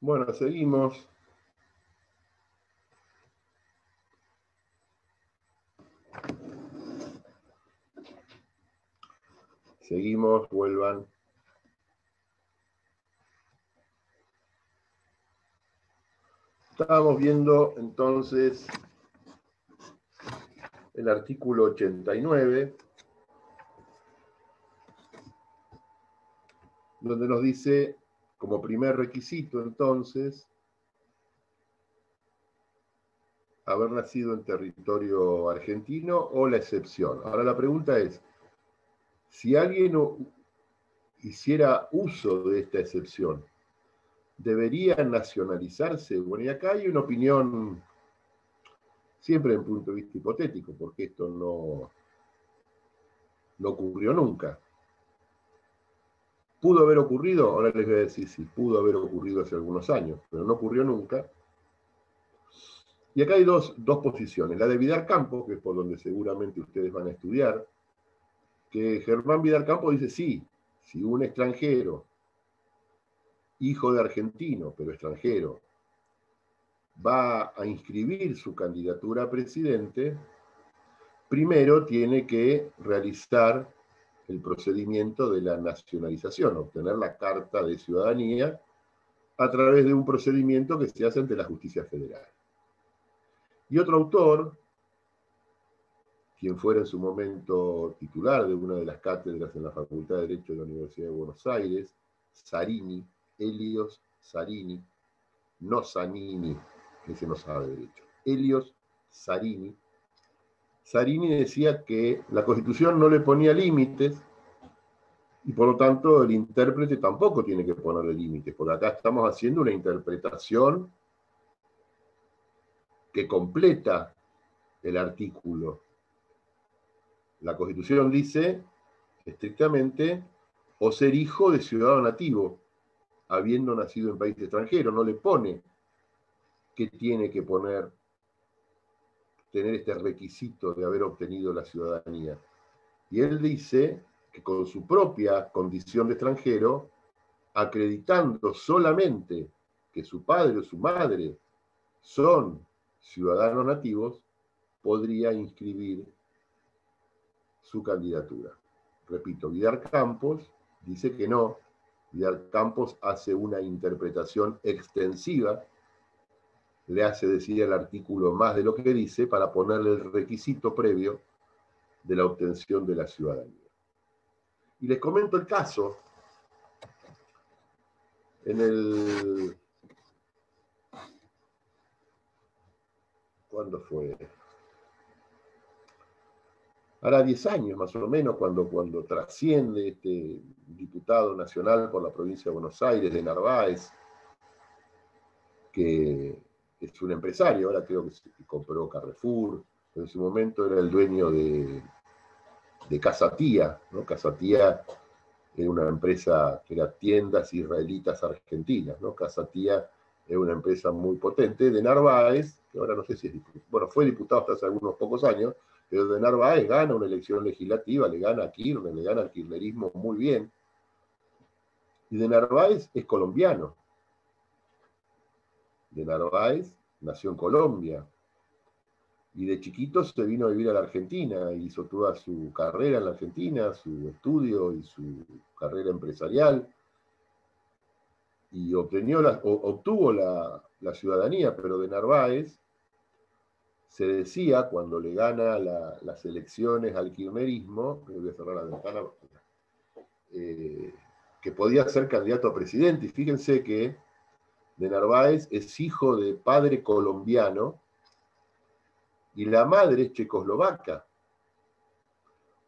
Bueno, seguimos. Seguimos, vuelvan. Estábamos viendo entonces el artículo 89, donde nos dice, como primer requisito entonces, haber nacido en territorio argentino o la excepción. Ahora la pregunta es, si alguien hiciera uso de esta excepción, ¿debería nacionalizarse? Bueno, y acá hay una opinión, siempre en punto de vista hipotético, porque esto no, no ocurrió nunca. ¿Pudo haber ocurrido? Ahora les voy a decir si pudo haber ocurrido hace algunos años, pero no ocurrió nunca. Y acá hay dos, dos posiciones. La de Vidal Campos, que es por donde seguramente ustedes van a estudiar, que Germán Vidal Campo dice, sí, si un extranjero, hijo de argentino, pero extranjero, va a inscribir su candidatura a presidente, primero tiene que realizar el procedimiento de la nacionalización, obtener la carta de ciudadanía a través de un procedimiento que se hace ante la justicia federal. Y otro autor, quien fuera en su momento titular de una de las cátedras en la Facultad de Derecho de la Universidad de Buenos Aires, Sarini, Helios Sarini, no Zanini, ese no sabe derecho, Helios Sarini. Sarini decía que la Constitución no le ponía límites y por lo tanto el intérprete tampoco tiene que ponerle límites, porque acá estamos haciendo una interpretación que completa el artículo. La Constitución dice estrictamente o ser hijo de ciudadano nativo, habiendo nacido en país extranjero, no le pone que tiene que poner, tener este requisito de haber obtenido la ciudadanía. Y él dice que con su propia condición de extranjero, acreditando solamente que su padre o su madre son ciudadanos nativos, podría inscribir su candidatura. Repito, Vidal Campos dice que no. Vidal Campos hace una interpretación extensiva, le hace decir el artículo más de lo que dice para ponerle el requisito previo de la obtención de la ciudadanía. Y les comento el caso. En el... ¿Cuándo fue? hará 10 años más o menos, cuando, cuando trasciende este diputado nacional por la provincia de Buenos Aires, de Narváez, que es un empresario, ahora creo que compró Carrefour, pero en su momento era el dueño de, de Casa Tía, ¿no? Casa Tía era una empresa que era tiendas israelitas argentinas, ¿no? Casa Tía era una empresa muy potente de Narváez, que ahora no sé si es bueno, fue diputado hasta hace algunos pocos años, pero de Narváez gana una elección legislativa, le gana a Kirchner, le gana al kirchnerismo muy bien. Y de Narváez es colombiano. De Narváez nació en Colombia. Y de chiquito se vino a vivir a la Argentina, hizo toda su carrera en la Argentina, su estudio y su carrera empresarial. Y obtuvo la, ciudadanía, pero de Narváez se decía cuando le gana las elecciones al kirchnerismo, ventana, eh, que podía ser candidato a presidente. Y fíjense que de Narváez es hijo de padre colombiano y la madre es checoslovaca.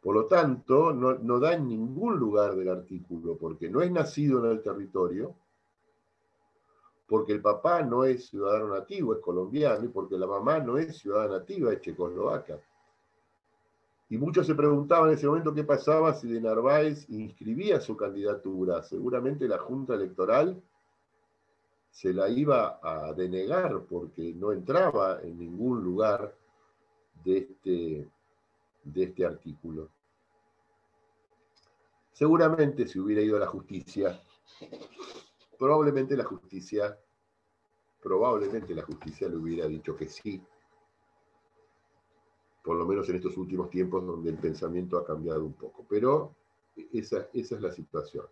Por lo tanto, no, da en ningún lugar del artículo, porque no es nacido en el territorio, porque el papá no es ciudadano nativo, es colombiano, y porque la mamá no es ciudadana nativa, es checoslovaca. Y muchos se preguntaban en ese momento qué pasaba si de Narváez inscribía su candidatura. Seguramente la Junta Electoral se la iba a denegar porque no entraba en ningún lugar de este, de este artículo. Seguramente si hubiera ido a la justicia, probablemente la justicia probablemente la justicia le hubiera dicho que sí, por lo menos en estos últimos tiempos donde el pensamiento ha cambiado un poco. Pero esa, esa es la situación.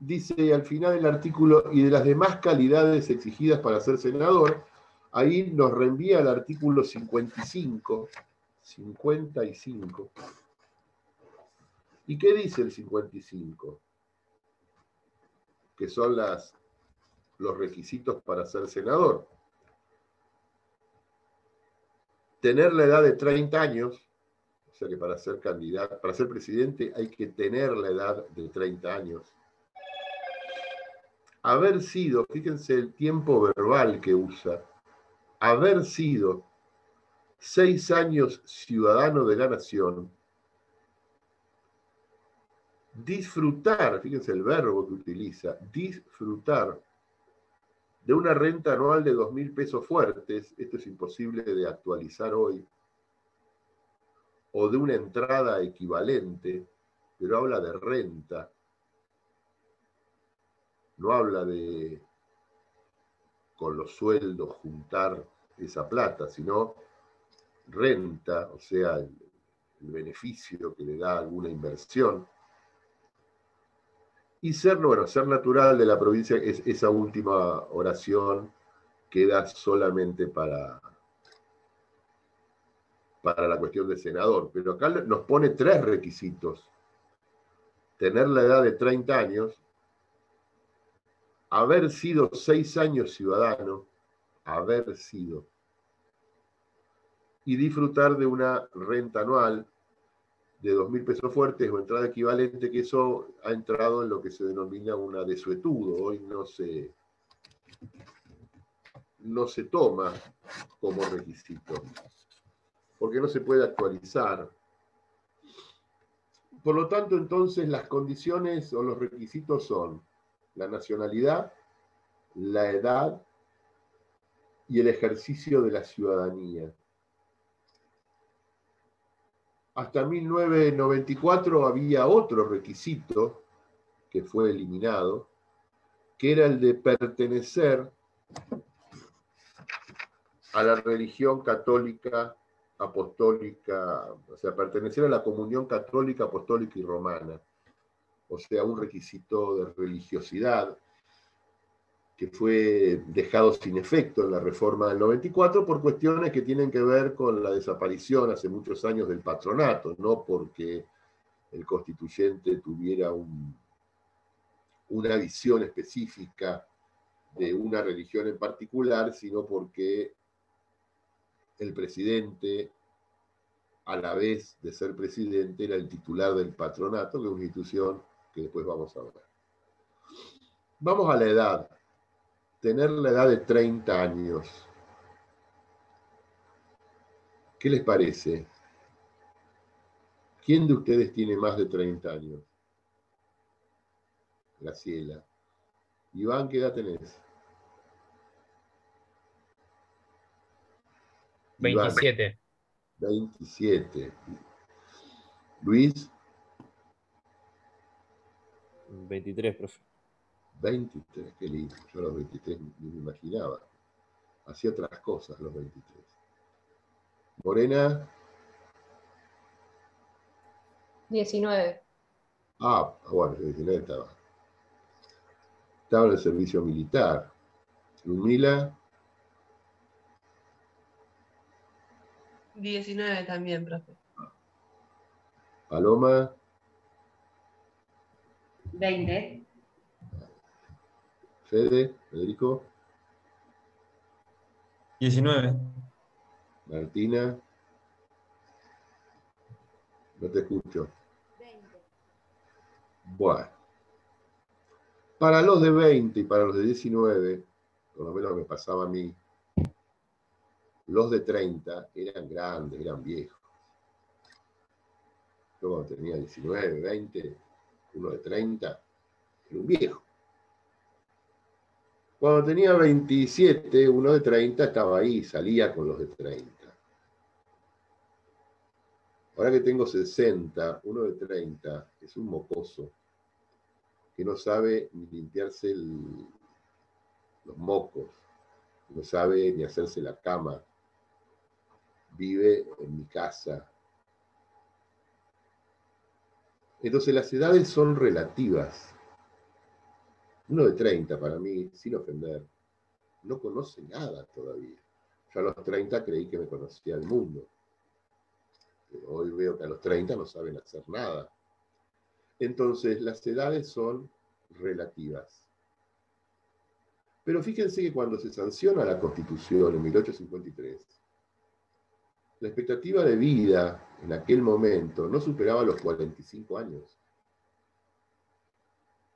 Dice al final del artículo, y de las demás calidades exigidas para ser senador, ahí nos reenvía al artículo 55, 55. ¿Y qué dice el 55? Que son las, los requisitos para ser senador. Tener la edad de 30 años, o sea que para ser candidato, para ser presidente hay que tener la edad de 30 años. Haber sido, fíjense el tiempo verbal que usa, haber sido seis años ciudadano de la nación, disfrutar, fíjense el verbo que utiliza, disfrutar de una renta anual de dos mil pesos fuertes, esto es imposible de actualizar hoy, o de una entrada equivalente, pero habla de renta, no habla de con los sueldos juntar esa plata, sino renta, o sea, el, beneficio que le da alguna inversión. Y ser, bueno, ser natural de la provincia es esa última oración queda solamente para, para la cuestión del senador. Pero acá nos pone tres requisitos. Tener la edad de 30 años, haber sido seis años ciudadano, haber sido y disfrutar de una renta anual de 2.000 pesos fuertes o entrada equivalente, que eso ha entrado en lo que se denomina una desuetudo. Hoy no se, no se toma como requisito, porque no se puede actualizar. Por lo tanto, entonces, las condiciones o los requisitos son la nacionalidad, la edad y el ejercicio de la ciudadanía. Hasta 1994 había otro requisito que fue eliminado, que era el de pertenecer a la religión católica apostólica, o sea, pertenecer a la comunión católica, apostólica y romana, o sea, un requisito de religiosidad que fue dejado sin efecto en la reforma del 94 por cuestiones que tienen que ver con la desaparición hace muchos años del patronato, no porque el constituyente tuviera una visión específica de una religión en particular, sino porque el presidente, a la vez de ser presidente, era el titular del patronato, que es una institución que después vamos a ver. Vamos a la edad tener la edad de 30 años. ¿Qué les parece? ¿Quién de ustedes tiene más de 30 años? Graciela. Iván, ¿qué edad tenés? 27. 27. Luis. 23, profe. 23, qué lindo. Yo a los 23 ni me imaginaba. Hacía otras cosas los 23. Morena. 19. Ah, bueno, 19 estaba. Estaba en el servicio militar. Lumila. 19 también, profe. Paloma. 20. Fede, Federico. 19. Martina. No te escucho. 20. Bueno. Para los de 20 y para los de 19, por lo menos me pasaba a mí, los de 30 eran grandes, eran viejos. Yo cuando tenía 19, 20, uno de 30, era un viejo. Cuando tenía 27, uno de 30 estaba ahí, salía con los de 30. Ahora que tengo 60, uno de 30 es un mocoso que no sabe ni limpiarse los mocos. no sabe ni hacerse la cama, vive en mi casa. Entonces las edades son relativas. Uno de 30 para mí, sin ofender, no conoce nada todavía. Yo a los 30 creí que me conocía el mundo. Hoy veo que a los 30 no saben hacer nada. Entonces las edades son relativas. Pero fíjense que cuando se sanciona la Constitución en 1853, la expectativa de vida en aquel momento no superaba los 45 años.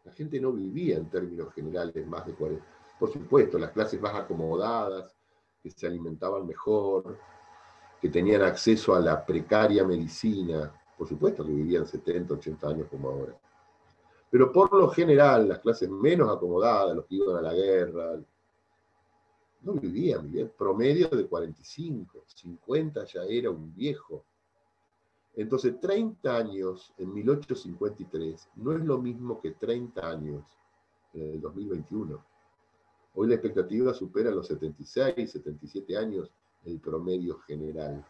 La gente no vivía en términos generales más de 40. Por supuesto, las clases más acomodadas, que se alimentaban mejor, que tenían acceso a la precaria medicina, por supuesto que vivían 70, 80 años como ahora. Pero por lo general, las clases menos acomodadas, los que iban a la guerra, no vivían, vivían promedio de 45, 50 ya era un viejo. Entonces, 30 años en 1853 no es lo mismo que 30 años en el 2021. Hoy la expectativa supera los 76, 77 años el promedio general.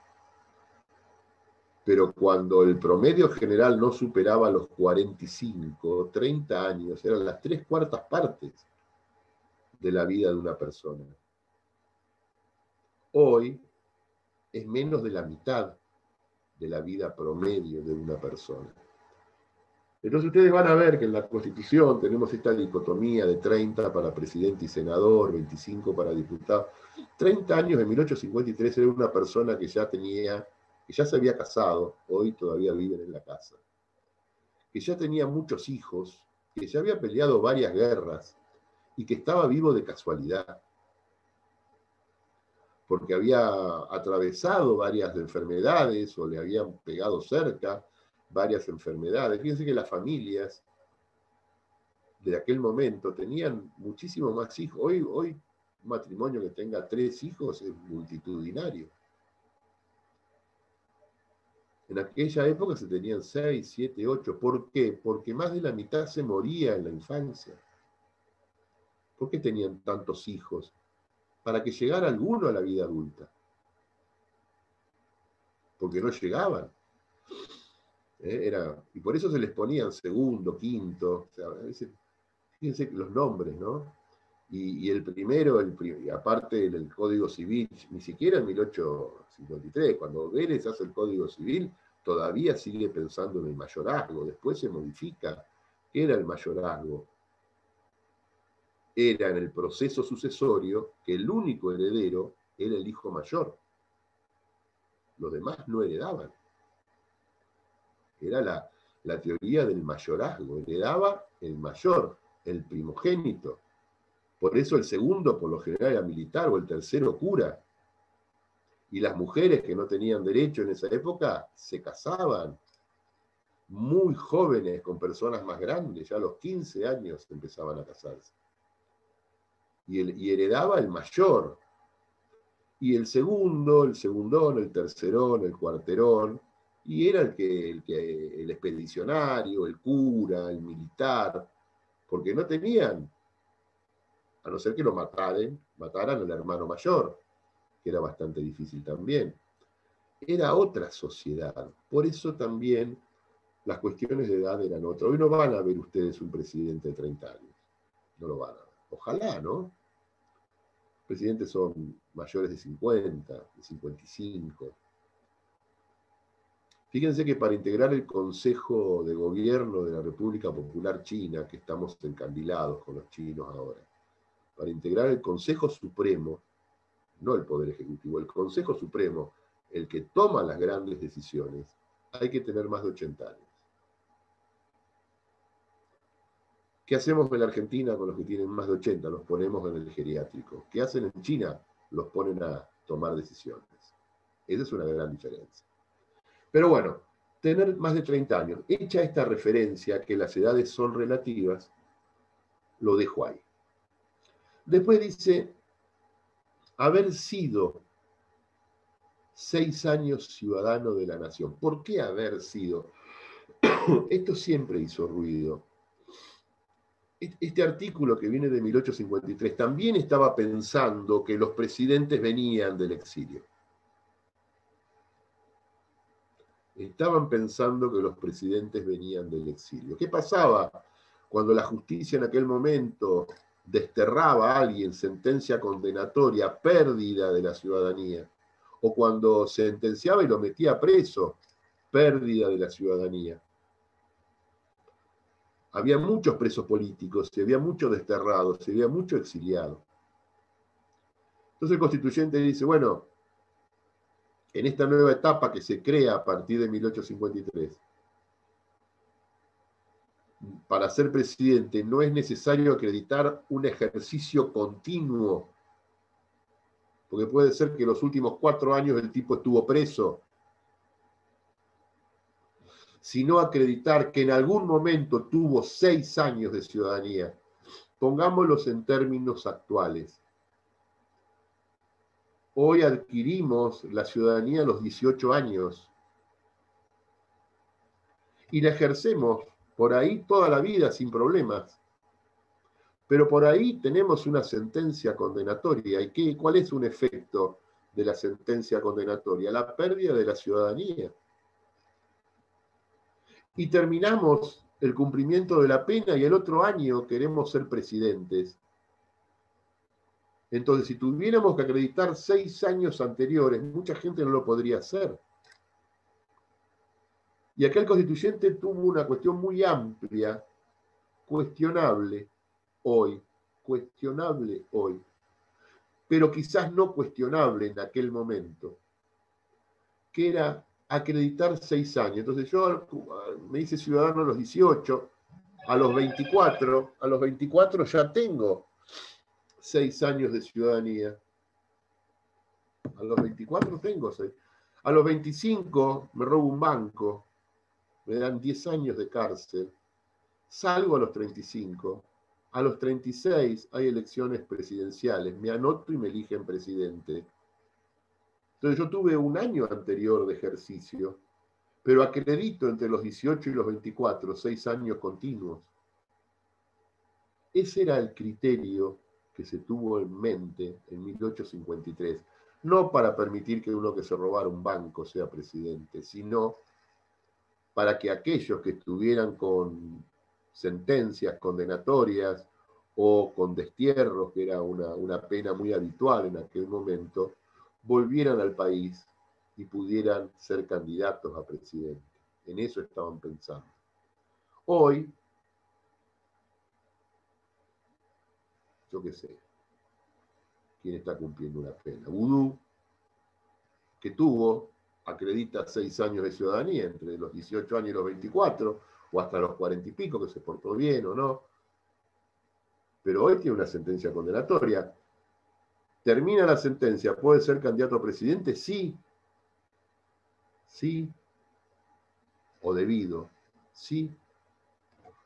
Pero cuando el promedio general no superaba los 45, 30 años, eran las tres cuartas partes de la vida de una persona. Hoy es menos de la mitad de la vida promedio de una persona. Entonces ustedes van a ver que en la Constitución tenemos esta dicotomía de 30 para presidente y senador, 25 para diputado. 30 años en 1853 era una persona que ya tenía que ya se había casado, hoy todavía viven en la casa, que ya tenía muchos hijos, que ya había peleado varias guerras y que estaba vivo de casualidad, porque había atravesado varias enfermedades o le habían pegado cerca varias enfermedades. Fíjense que las familias de aquel momento tenían muchísimo más hijos. Hoy, hoy un matrimonio que tenga tres hijos es multitudinario. En aquella época se tenían seis, siete, ocho. ¿Por qué? Porque más de la mitad se moría en la infancia. ¿Por qué tenían tantos hijos? Para que llegara alguno a la vida adulta. Porque no llegaban. ¿Eh? Era, y por eso se les ponían segundo, quinto. fíjense los nombres, ¿no? Y, el primero, el, aparte del Código Civil, ni siquiera en 1853, cuando Vélez hace el Código Civil, todavía sigue pensando en el mayorazgo, después se modifica. ¿Qué era el mayorazgo? Era en el proceso sucesorio que el único heredero era el hijo mayor. Los demás no heredaban. Era la, la teoría del mayorazgo. Heredaba el mayor, el primogénito. Por eso el segundo, por lo general, era militar o el tercero cura y las mujeres que no tenían derecho en esa época se casaban muy jóvenes con personas más grandes, ya a los 15 años empezaban a casarse. Y, el, heredaba el mayor. Y el segundo, el segundón, el tercerón, el cuarterón, y era el que, el que el expedicionario, el cura, el militar, porque no tenían, a no ser que lo mataran, mataran al hermano mayor que era bastante difícil también. Era otra sociedad. Por eso también las cuestiones de edad eran otras. Hoy no van a ver ustedes un presidente de 30 años. No lo van a ver. Ojalá, ¿no? Los presidentes son mayores de 50, de 55. Fíjense que para integrar el Consejo de Gobierno de la República Popular China, que estamos encandilados con los chinos ahora, para integrar el Consejo Supremo, no el Poder Ejecutivo, el Consejo Supremo, el que toma las grandes decisiones, hay que tener más de 80 años. ¿Qué hacemos en la Argentina con los que tienen más de 80? Los ponemos en el geriátrico. ¿Qué hacen en China? Los ponen a tomar decisiones. Esa es una gran diferencia. Pero bueno, tener más de 30 años, hecha esta referencia que las edades son relativas, lo dejo ahí. Después dice, haber sido seis años ciudadano de la nación. ¿Por qué haber sido? [coughs] Esto siempre hizo ruido. Este artículo que viene de 1853 también estaba pensando que los presidentes venían del exilio. Estaban pensando que los presidentes venían del exilio. ¿Qué pasaba cuando la justicia en aquel momento desterraba a alguien, sentencia condenatoria, pérdida de la ciudadanía? O cuando sentenciaba y lo metía preso, pérdida de la ciudadanía había muchos presos políticos, se había muchos desterrados, se había mucho exiliado. Entonces el constituyente dice, bueno, en esta nueva etapa que se crea a partir de 1853, para ser presidente no es necesario acreditar un ejercicio continuo, porque puede ser que los últimos cuatro años el tipo estuvo preso sino acreditar que en algún momento tuvo seis años de ciudadanía. Pongámoslos en términos actuales. Hoy adquirimos la ciudadanía a los 18 años y la ejercemos por ahí toda la vida sin problemas. Pero por ahí tenemos una sentencia condenatoria. ¿Y qué, cuál es un efecto de la sentencia condenatoria? La pérdida de la ciudadanía y terminamos el cumplimiento de la pena y el otro año queremos ser presidentes. Entonces, si tuviéramos que acreditar seis años anteriores, mucha gente no lo podría hacer. Y aquel constituyente tuvo una cuestión muy amplia, cuestionable hoy, cuestionable hoy, pero quizás no cuestionable en aquel momento, que era acreditar seis años. Entonces yo me hice ciudadano a los 18, a los 24, a los 24 ya tengo seis años de ciudadanía. A los 24 tengo seis. A los 25 me robo un banco, me dan 10 años de cárcel. Salgo a los 35. A los 36 hay elecciones presidenciales. Me anoto y me eligen presidente. Entonces yo tuve un año anterior de ejercicio, pero acredito entre los 18 y los 24, seis años continuos. Ese era el criterio que se tuvo en mente en 1853, no para permitir que uno que se robara un banco sea presidente, sino para que aquellos que estuvieran con sentencias condenatorias o con destierros, que era una, una pena muy habitual en aquel momento, volvieran al país y pudieran ser candidatos a presidente. En eso estaban pensando. Hoy, yo qué sé, quién está cumpliendo una pena. Vudú, que tuvo, acredita seis años de ciudadanía, entre los 18 años y los 24, o hasta los 40 y pico, que se portó bien o no. Pero hoy tiene una sentencia condenatoria termina la sentencia, ¿puede ser candidato a presidente? Sí. Sí. O debido. Sí.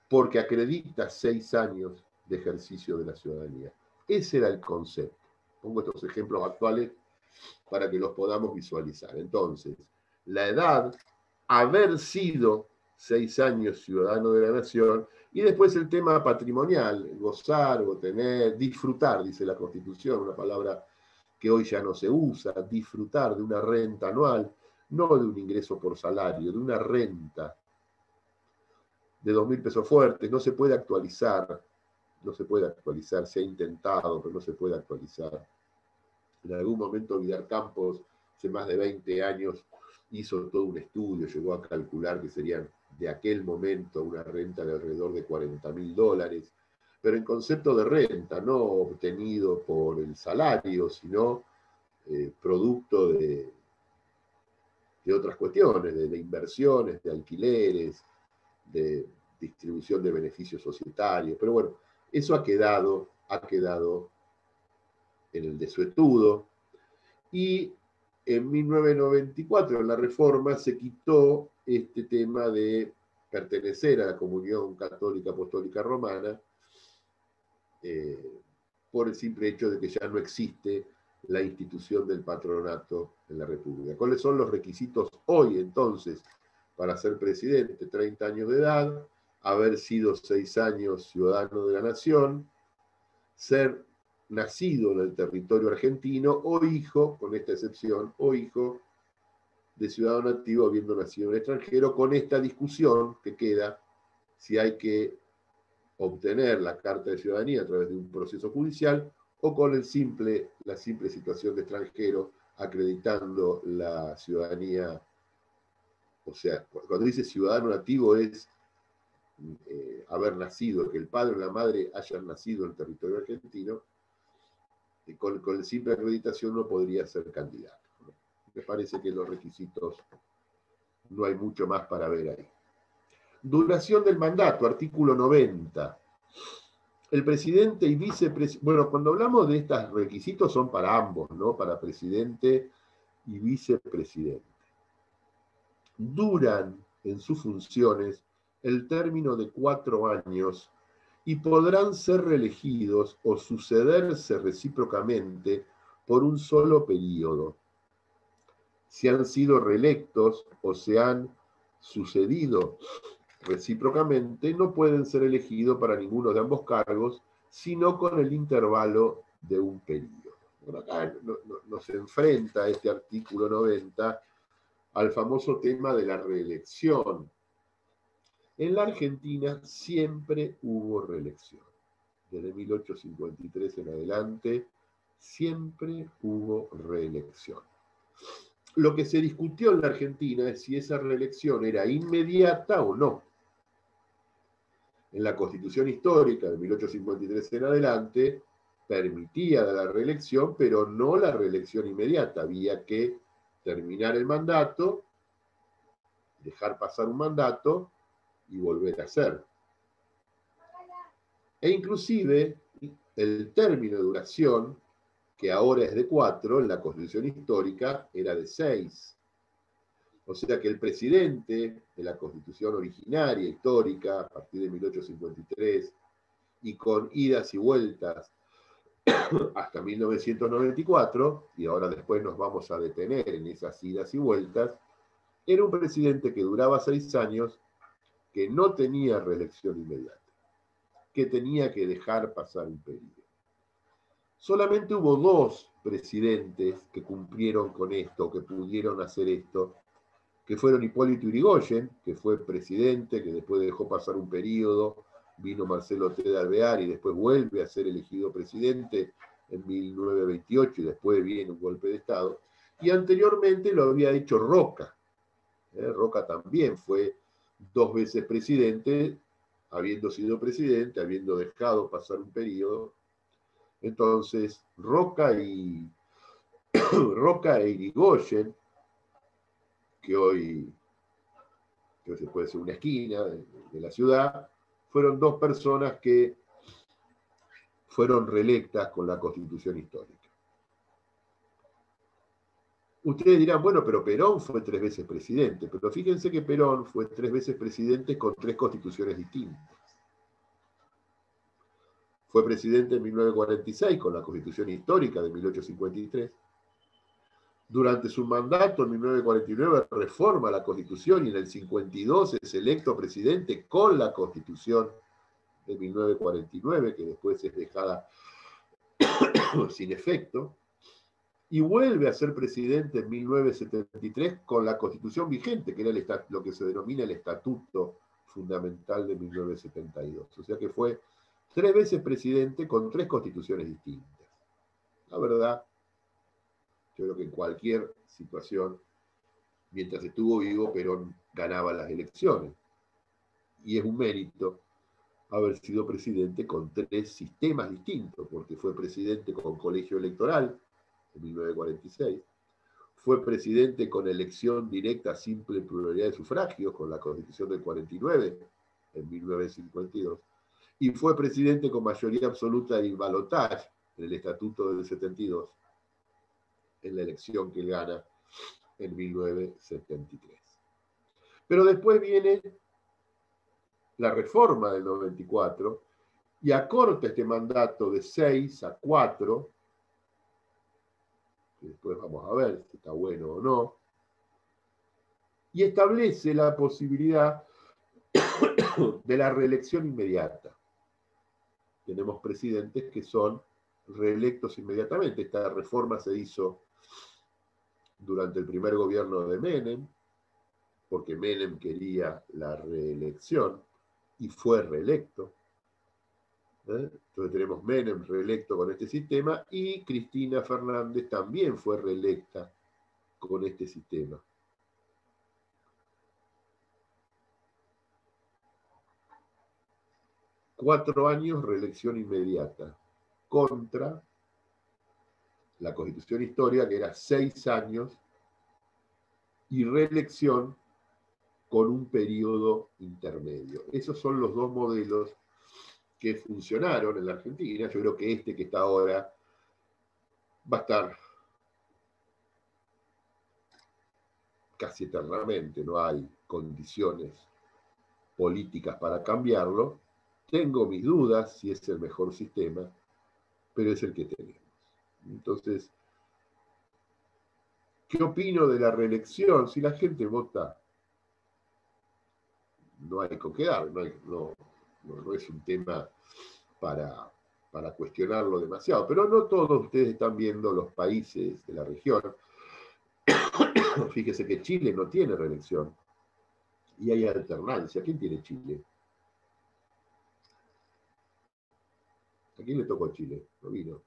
Porque acredita seis años de ejercicio de la ciudadanía. Ese era el concepto. Pongo estos ejemplos actuales para que los podamos visualizar. Entonces, la edad, haber sido seis años ciudadano de la nación, y después el tema patrimonial, gozar o tener, disfrutar, dice la Constitución, una palabra que hoy ya no se usa, disfrutar de una renta anual, no de un ingreso por salario, de una renta de dos mil pesos fuertes, no se puede actualizar, no se puede actualizar, se ha intentado, pero no se puede actualizar. En algún momento Vidal Campos, hace más de 20 años, hizo todo un estudio, llegó a calcular que serían de aquel momento una renta de alrededor de 40 mil dólares, pero en concepto de renta, no obtenido por el salario, sino eh, producto de, de otras cuestiones, de, inversiones, de alquileres, de distribución de beneficios societarios. Pero bueno, eso ha quedado, ha quedado en el desuetudo. Y en 1994, en la reforma, se quitó este tema de pertenecer a la comunión católica apostólica romana eh, por el simple hecho de que ya no existe la institución del patronato en la República. ¿Cuáles son los requisitos hoy entonces para ser presidente? 30 años de edad, haber sido seis años ciudadano de la nación, ser nacido en el territorio argentino o hijo, con esta excepción, o hijo de ciudadano nativo habiendo nacido en el extranjero, con esta discusión que queda si hay que obtener la carta de ciudadanía a través de un proceso judicial o con el simple, la simple situación de extranjero acreditando la ciudadanía. O sea, cuando dice ciudadano nativo es eh, haber nacido, que el padre o la madre hayan nacido en el territorio argentino, y con, con simple acreditación no podría ser candidato. Me parece que los requisitos no hay mucho más para ver ahí. Duración del mandato, artículo 90. El presidente y vicepresidente, bueno, cuando hablamos de estos requisitos son para ambos, ¿no? Para presidente y vicepresidente. Duran en sus funciones el término de cuatro años y podrán ser reelegidos o sucederse recíprocamente por un solo periodo. Si han sido reelectos o se han sucedido recíprocamente, no pueden ser elegidos para ninguno de ambos cargos, sino con el intervalo de un periodo. Bueno, acá nos enfrenta este artículo 90 al famoso tema de la reelección. En la Argentina siempre hubo reelección. Desde 1853 en adelante, siempre hubo reelección. Lo que se discutió en la Argentina es si esa reelección era inmediata o no en la Constitución Histórica de 1853 en adelante, permitía la reelección, pero no la reelección inmediata. Había que terminar el mandato, dejar pasar un mandato y volver a hacer. E inclusive el término de duración, que ahora es de cuatro, en la Constitución Histórica era de seis. O sea que el presidente de la constitución originaria, histórica, a partir de 1853, y con idas y vueltas [coughs] hasta 1994, y ahora después nos vamos a detener en esas idas y vueltas, era un presidente que duraba seis años, que no tenía reelección inmediata, que tenía que dejar pasar un periodo. Solamente hubo dos presidentes que cumplieron con esto, que pudieron hacer esto, que fueron Hipólito Yrigoyen, que fue presidente, que después dejó pasar un periodo, vino Marcelo T. Alvear y después vuelve a ser elegido presidente en 1928 y después viene un golpe de Estado. Y anteriormente lo había hecho Roca. ¿eh? Roca también fue dos veces presidente, habiendo sido presidente, habiendo dejado pasar un periodo. Entonces, Roca y [coughs] Roca e Irigoyen que hoy que se puede ser una esquina de, la ciudad, fueron dos personas que fueron reelectas con la constitución histórica. Ustedes dirán, bueno, pero Perón fue tres veces presidente, pero fíjense que Perón fue tres veces presidente con tres constituciones distintas. Fue presidente en 1946 con la constitución histórica de 1853 durante su mandato en 1949 reforma la Constitución y en el 52 es electo presidente con la Constitución de 1949, que después es dejada [coughs] sin efecto, y vuelve a ser presidente en 1973 con la Constitución vigente, que era lo que se denomina el Estatuto Fundamental de 1972. O sea que fue tres veces presidente con tres constituciones distintas. La verdad, yo creo que en cualquier situación, mientras estuvo vivo, Perón ganaba las elecciones. Y es un mérito haber sido presidente con tres sistemas distintos, porque fue presidente con colegio electoral en 1946, fue presidente con elección directa, simple pluralidad de sufragios, con la Constitución del 49 en 1952, y fue presidente con mayoría absoluta y balotage en el Estatuto del 72 en la elección que él gana en 1973. Pero después viene la reforma del 94 y acorta este mandato de 6 a 4, que después vamos a ver si está bueno o no, y establece la posibilidad [coughs] de la reelección inmediata. Tenemos presidentes que son reelectos inmediatamente. Esta reforma se hizo durante el primer gobierno de Menem, porque Menem quería la reelección y fue reelecto. ¿eh? Entonces tenemos Menem reelecto con este sistema y Cristina Fernández también fue reelecta con este sistema. Cuatro años, reelección inmediata, contra la Constitución Histórica, que era seis años, y reelección con un periodo intermedio. Esos son los dos modelos que funcionaron en la Argentina. Yo creo que este que está ahora va a estar casi eternamente, no hay condiciones políticas para cambiarlo. Tengo mis dudas si es el mejor sistema, pero es el que tenemos. Entonces, ¿qué opino de la reelección? Si la gente vota, no hay con qué dar, no, es un tema para, para cuestionarlo demasiado. Pero no todos ustedes están viendo los países de la región. [coughs] Fíjese que Chile no tiene reelección y hay alternancia. ¿Quién tiene Chile? Quién le tocó Chile? No vino.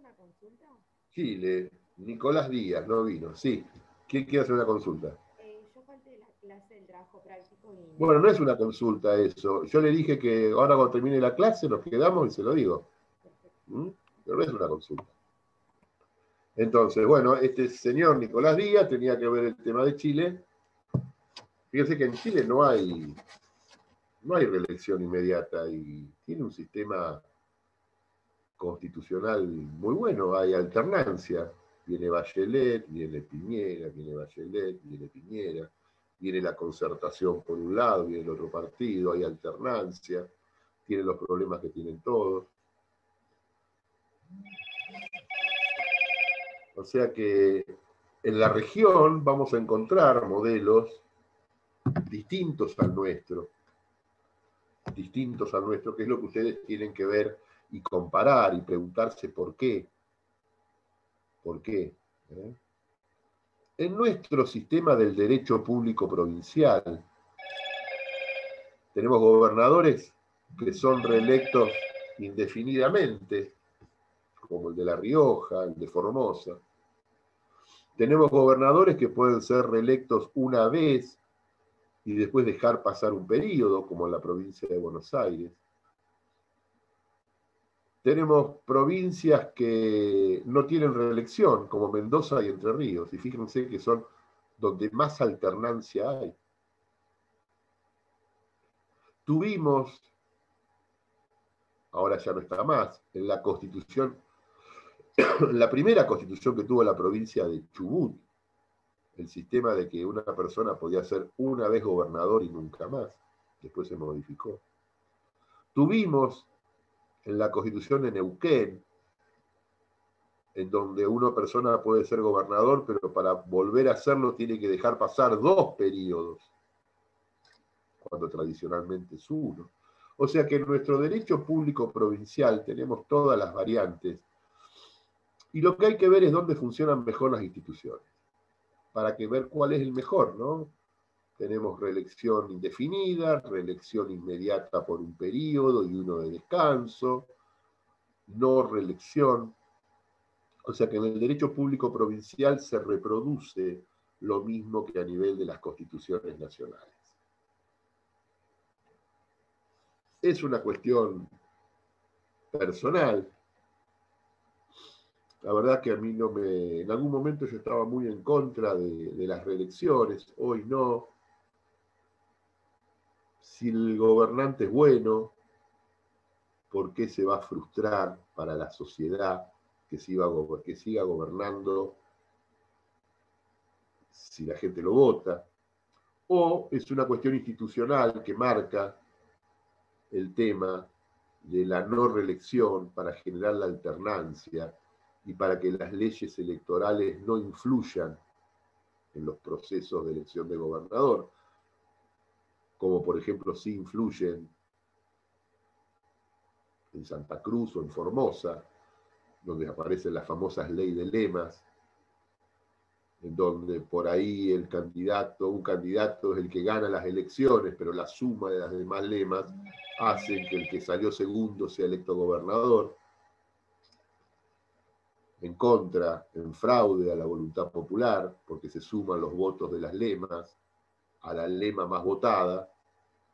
una consulta? Chile, Nicolás Díaz, no vino, sí. ¿Quién quiere hacer una consulta? Eh, yo falté la clase del trabajo práctico y... Bueno, no es una consulta eso. Yo le dije que ahora cuando termine la clase nos quedamos y se lo digo. ¿Mm? Pero no es una consulta. Entonces, bueno, este señor Nicolás Díaz tenía que ver el tema de Chile. Fíjense que en Chile no hay, no hay reelección inmediata y tiene un sistema constitucional muy bueno, hay alternancia. Viene Bachelet, viene Piñera, viene Bachelet, viene Piñera, viene la concertación por un lado, viene el otro partido, hay alternancia, tiene los problemas que tienen todos. O sea que en la región vamos a encontrar modelos distintos al nuestro, distintos al nuestro, que es lo que ustedes tienen que ver y comparar y preguntarse por qué. ¿Por qué? ¿Eh? En nuestro sistema del derecho público provincial, tenemos gobernadores que son reelectos indefinidamente, como el de La Rioja, el de Formosa. Tenemos gobernadores que pueden ser reelectos una vez y después dejar pasar un periodo, como en la provincia de Buenos Aires. Tenemos provincias que no tienen reelección, como Mendoza y Entre Ríos, y fíjense que son donde más alternancia hay. Tuvimos, ahora ya no está más, en la constitución, [coughs] la primera constitución que tuvo la provincia de Chubut, el sistema de que una persona podía ser una vez gobernador y nunca más, después se modificó. Tuvimos en la constitución de Neuquén, en donde una persona puede ser gobernador, pero para volver a hacerlo tiene que dejar pasar dos periodos, cuando tradicionalmente es uno. O sea que en nuestro derecho público provincial tenemos todas las variantes y lo que hay que ver es dónde funcionan mejor las instituciones, para que ver cuál es el mejor, ¿no? Tenemos reelección indefinida, reelección inmediata por un periodo y uno de descanso, no reelección. O sea que en el derecho público provincial se reproduce lo mismo que a nivel de las constituciones nacionales. Es una cuestión personal. La verdad que a mí no me... En algún momento yo estaba muy en contra de, las reelecciones, hoy no si el gobernante es bueno, ¿por qué se va a frustrar para la sociedad que siga, que siga gobernando si la gente lo vota? ¿O es una cuestión institucional que marca el tema de la no reelección para generar la alternancia y para que las leyes electorales no influyan en los procesos de elección de gobernador, como por ejemplo sí influyen en Santa Cruz o en Formosa, donde aparecen las famosas leyes de lemas, en donde por ahí el candidato, un candidato es el que gana las elecciones, pero la suma de las demás lemas hace que el que salió segundo sea electo gobernador, en contra, en fraude a la voluntad popular, porque se suman los votos de las lemas a la lema más votada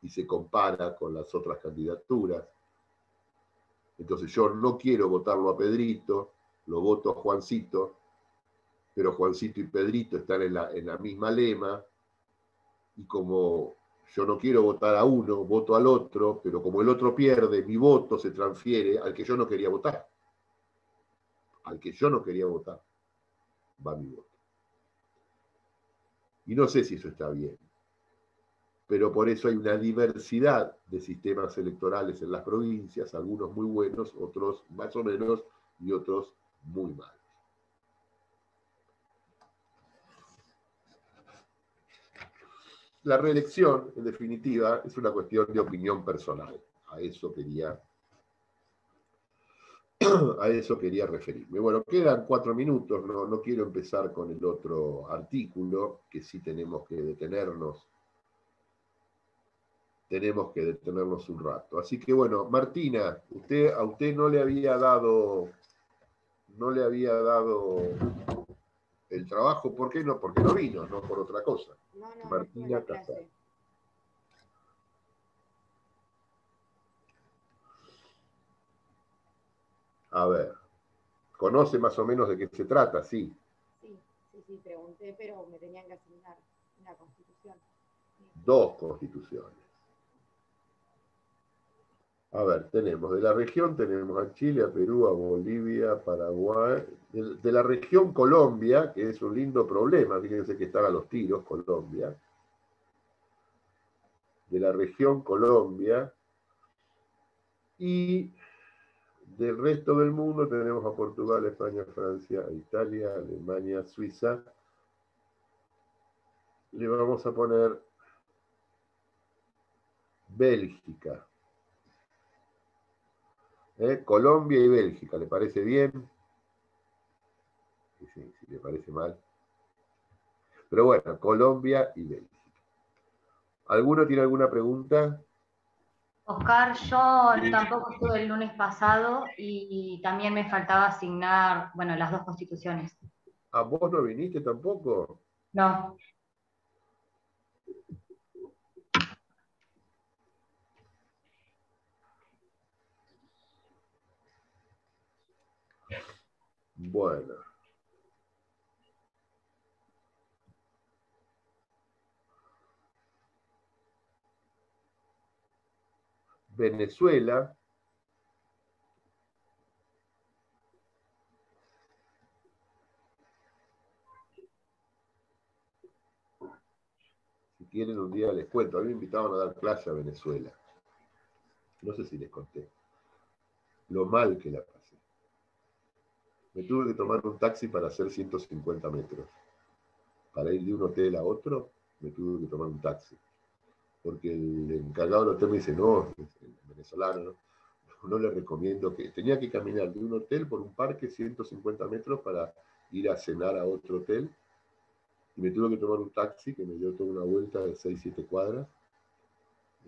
y se compara con las otras candidaturas. Entonces yo no quiero votarlo a Pedrito, lo voto a Juancito, pero Juancito y Pedrito están en la, en la misma lema, y como yo no quiero votar a uno, voto al otro, pero como el otro pierde, mi voto se transfiere al que yo no quería votar. Al que yo no quería votar, va mi voto. Y no sé si eso está bien, pero por eso hay una diversidad de sistemas electorales en las provincias, algunos muy buenos, otros más o menos y otros muy malos. la reelección, en definitiva, es una cuestión de opinión personal. A eso quería, a eso quería referirme. Bueno, quedan cuatro minutos, no, no quiero empezar con el otro artículo, que sí tenemos que detenernos. Tenemos que detenernos un rato. Así que bueno, Martina, usted, a usted no le había dado, no le había dado el trabajo, ¿por qué no? Porque no vino, no por otra cosa. No, no, Martina Casal. A ver, ¿conoce más o menos de qué se trata? Sí. Sí, sí, sí, pregunté, pero me tenían que asignar una constitución. Dos constituciones. A ver, tenemos de la región, tenemos a Chile, a Perú, a Bolivia, Paraguay. De, de la región Colombia, que es un lindo problema, fíjense que están a los tiros Colombia. De la región Colombia. Y del resto del mundo tenemos a Portugal, España, Francia, Italia, Alemania, Suiza. Le vamos a poner Bélgica. ¿Eh? Colombia y Bélgica, ¿le parece bien? Sí, sí, sí, le parece mal. Pero bueno, Colombia y Bélgica. ¿Alguno tiene alguna pregunta? Oscar, yo tampoco estuve el lunes pasado y también me faltaba asignar, bueno, las dos constituciones. ¿A vos no viniste tampoco? No, Bueno. Venezuela. Si quieren un día les cuento. A mí me invitaban a dar clase a Venezuela. No sé si les conté. Lo mal que la pasé. Me tuve que tomar un taxi para hacer 150 metros. Para ir de un hotel a otro, me tuve que tomar un taxi. Porque el encargado del hotel me dice, no, el venezolano, [laughs] ¿no? le recomiendo que... Tenía que caminar de un hotel por un parque 150 metros para ir a cenar a otro hotel. Y me tuve que tomar un taxi que me dio toda una vuelta de 6, 7 cuadras.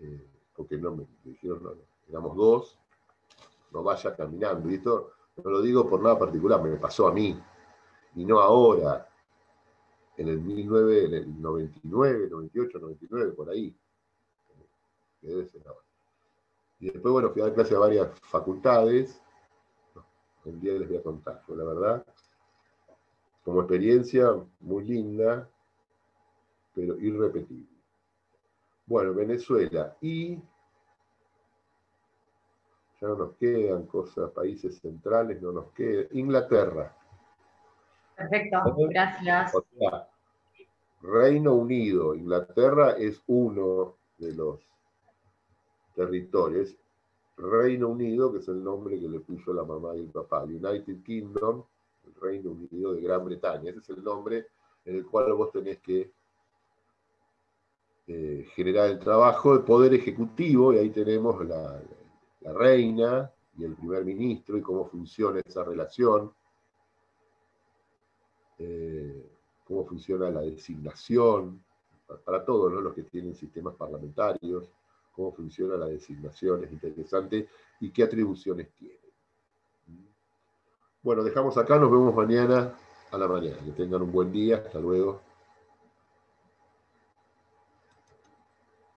eh, porque no me, dijeron, no, no, éramos dos, no vaya caminando. Y esto no lo digo por nada particular, me pasó a mí, y no ahora, en el 19, en el 99, 98, 99, por ahí, que debe ser ahora. Y después, bueno, fui a dar clase a varias facultades, un día les voy a contar, la verdad, como experiencia muy linda, pero irrepetible. Bueno, Venezuela, y ya no nos quedan cosas, países centrales, no nos queda. Inglaterra. perfecto, gracias. O sea, Reino Unido, Inglaterra es uno de los territorios. Reino Unido, que es el nombre que le puso la mamá y el papá. United Kingdom, el Reino Unido de Gran Bretaña. Ese es el nombre en el cual vos tenés que eh, generar el trabajo de poder ejecutivo, y ahí tenemos la, la reina y el primer ministro y cómo funciona esa relación, eh, cómo funciona la designación, para todos los que tienen sistemas parlamentarios, cómo funciona la designación, es interesante, y qué atribuciones tiene. Bueno, dejamos acá, nos vemos mañana a la mañana. Que tengan un buen día, hasta luego.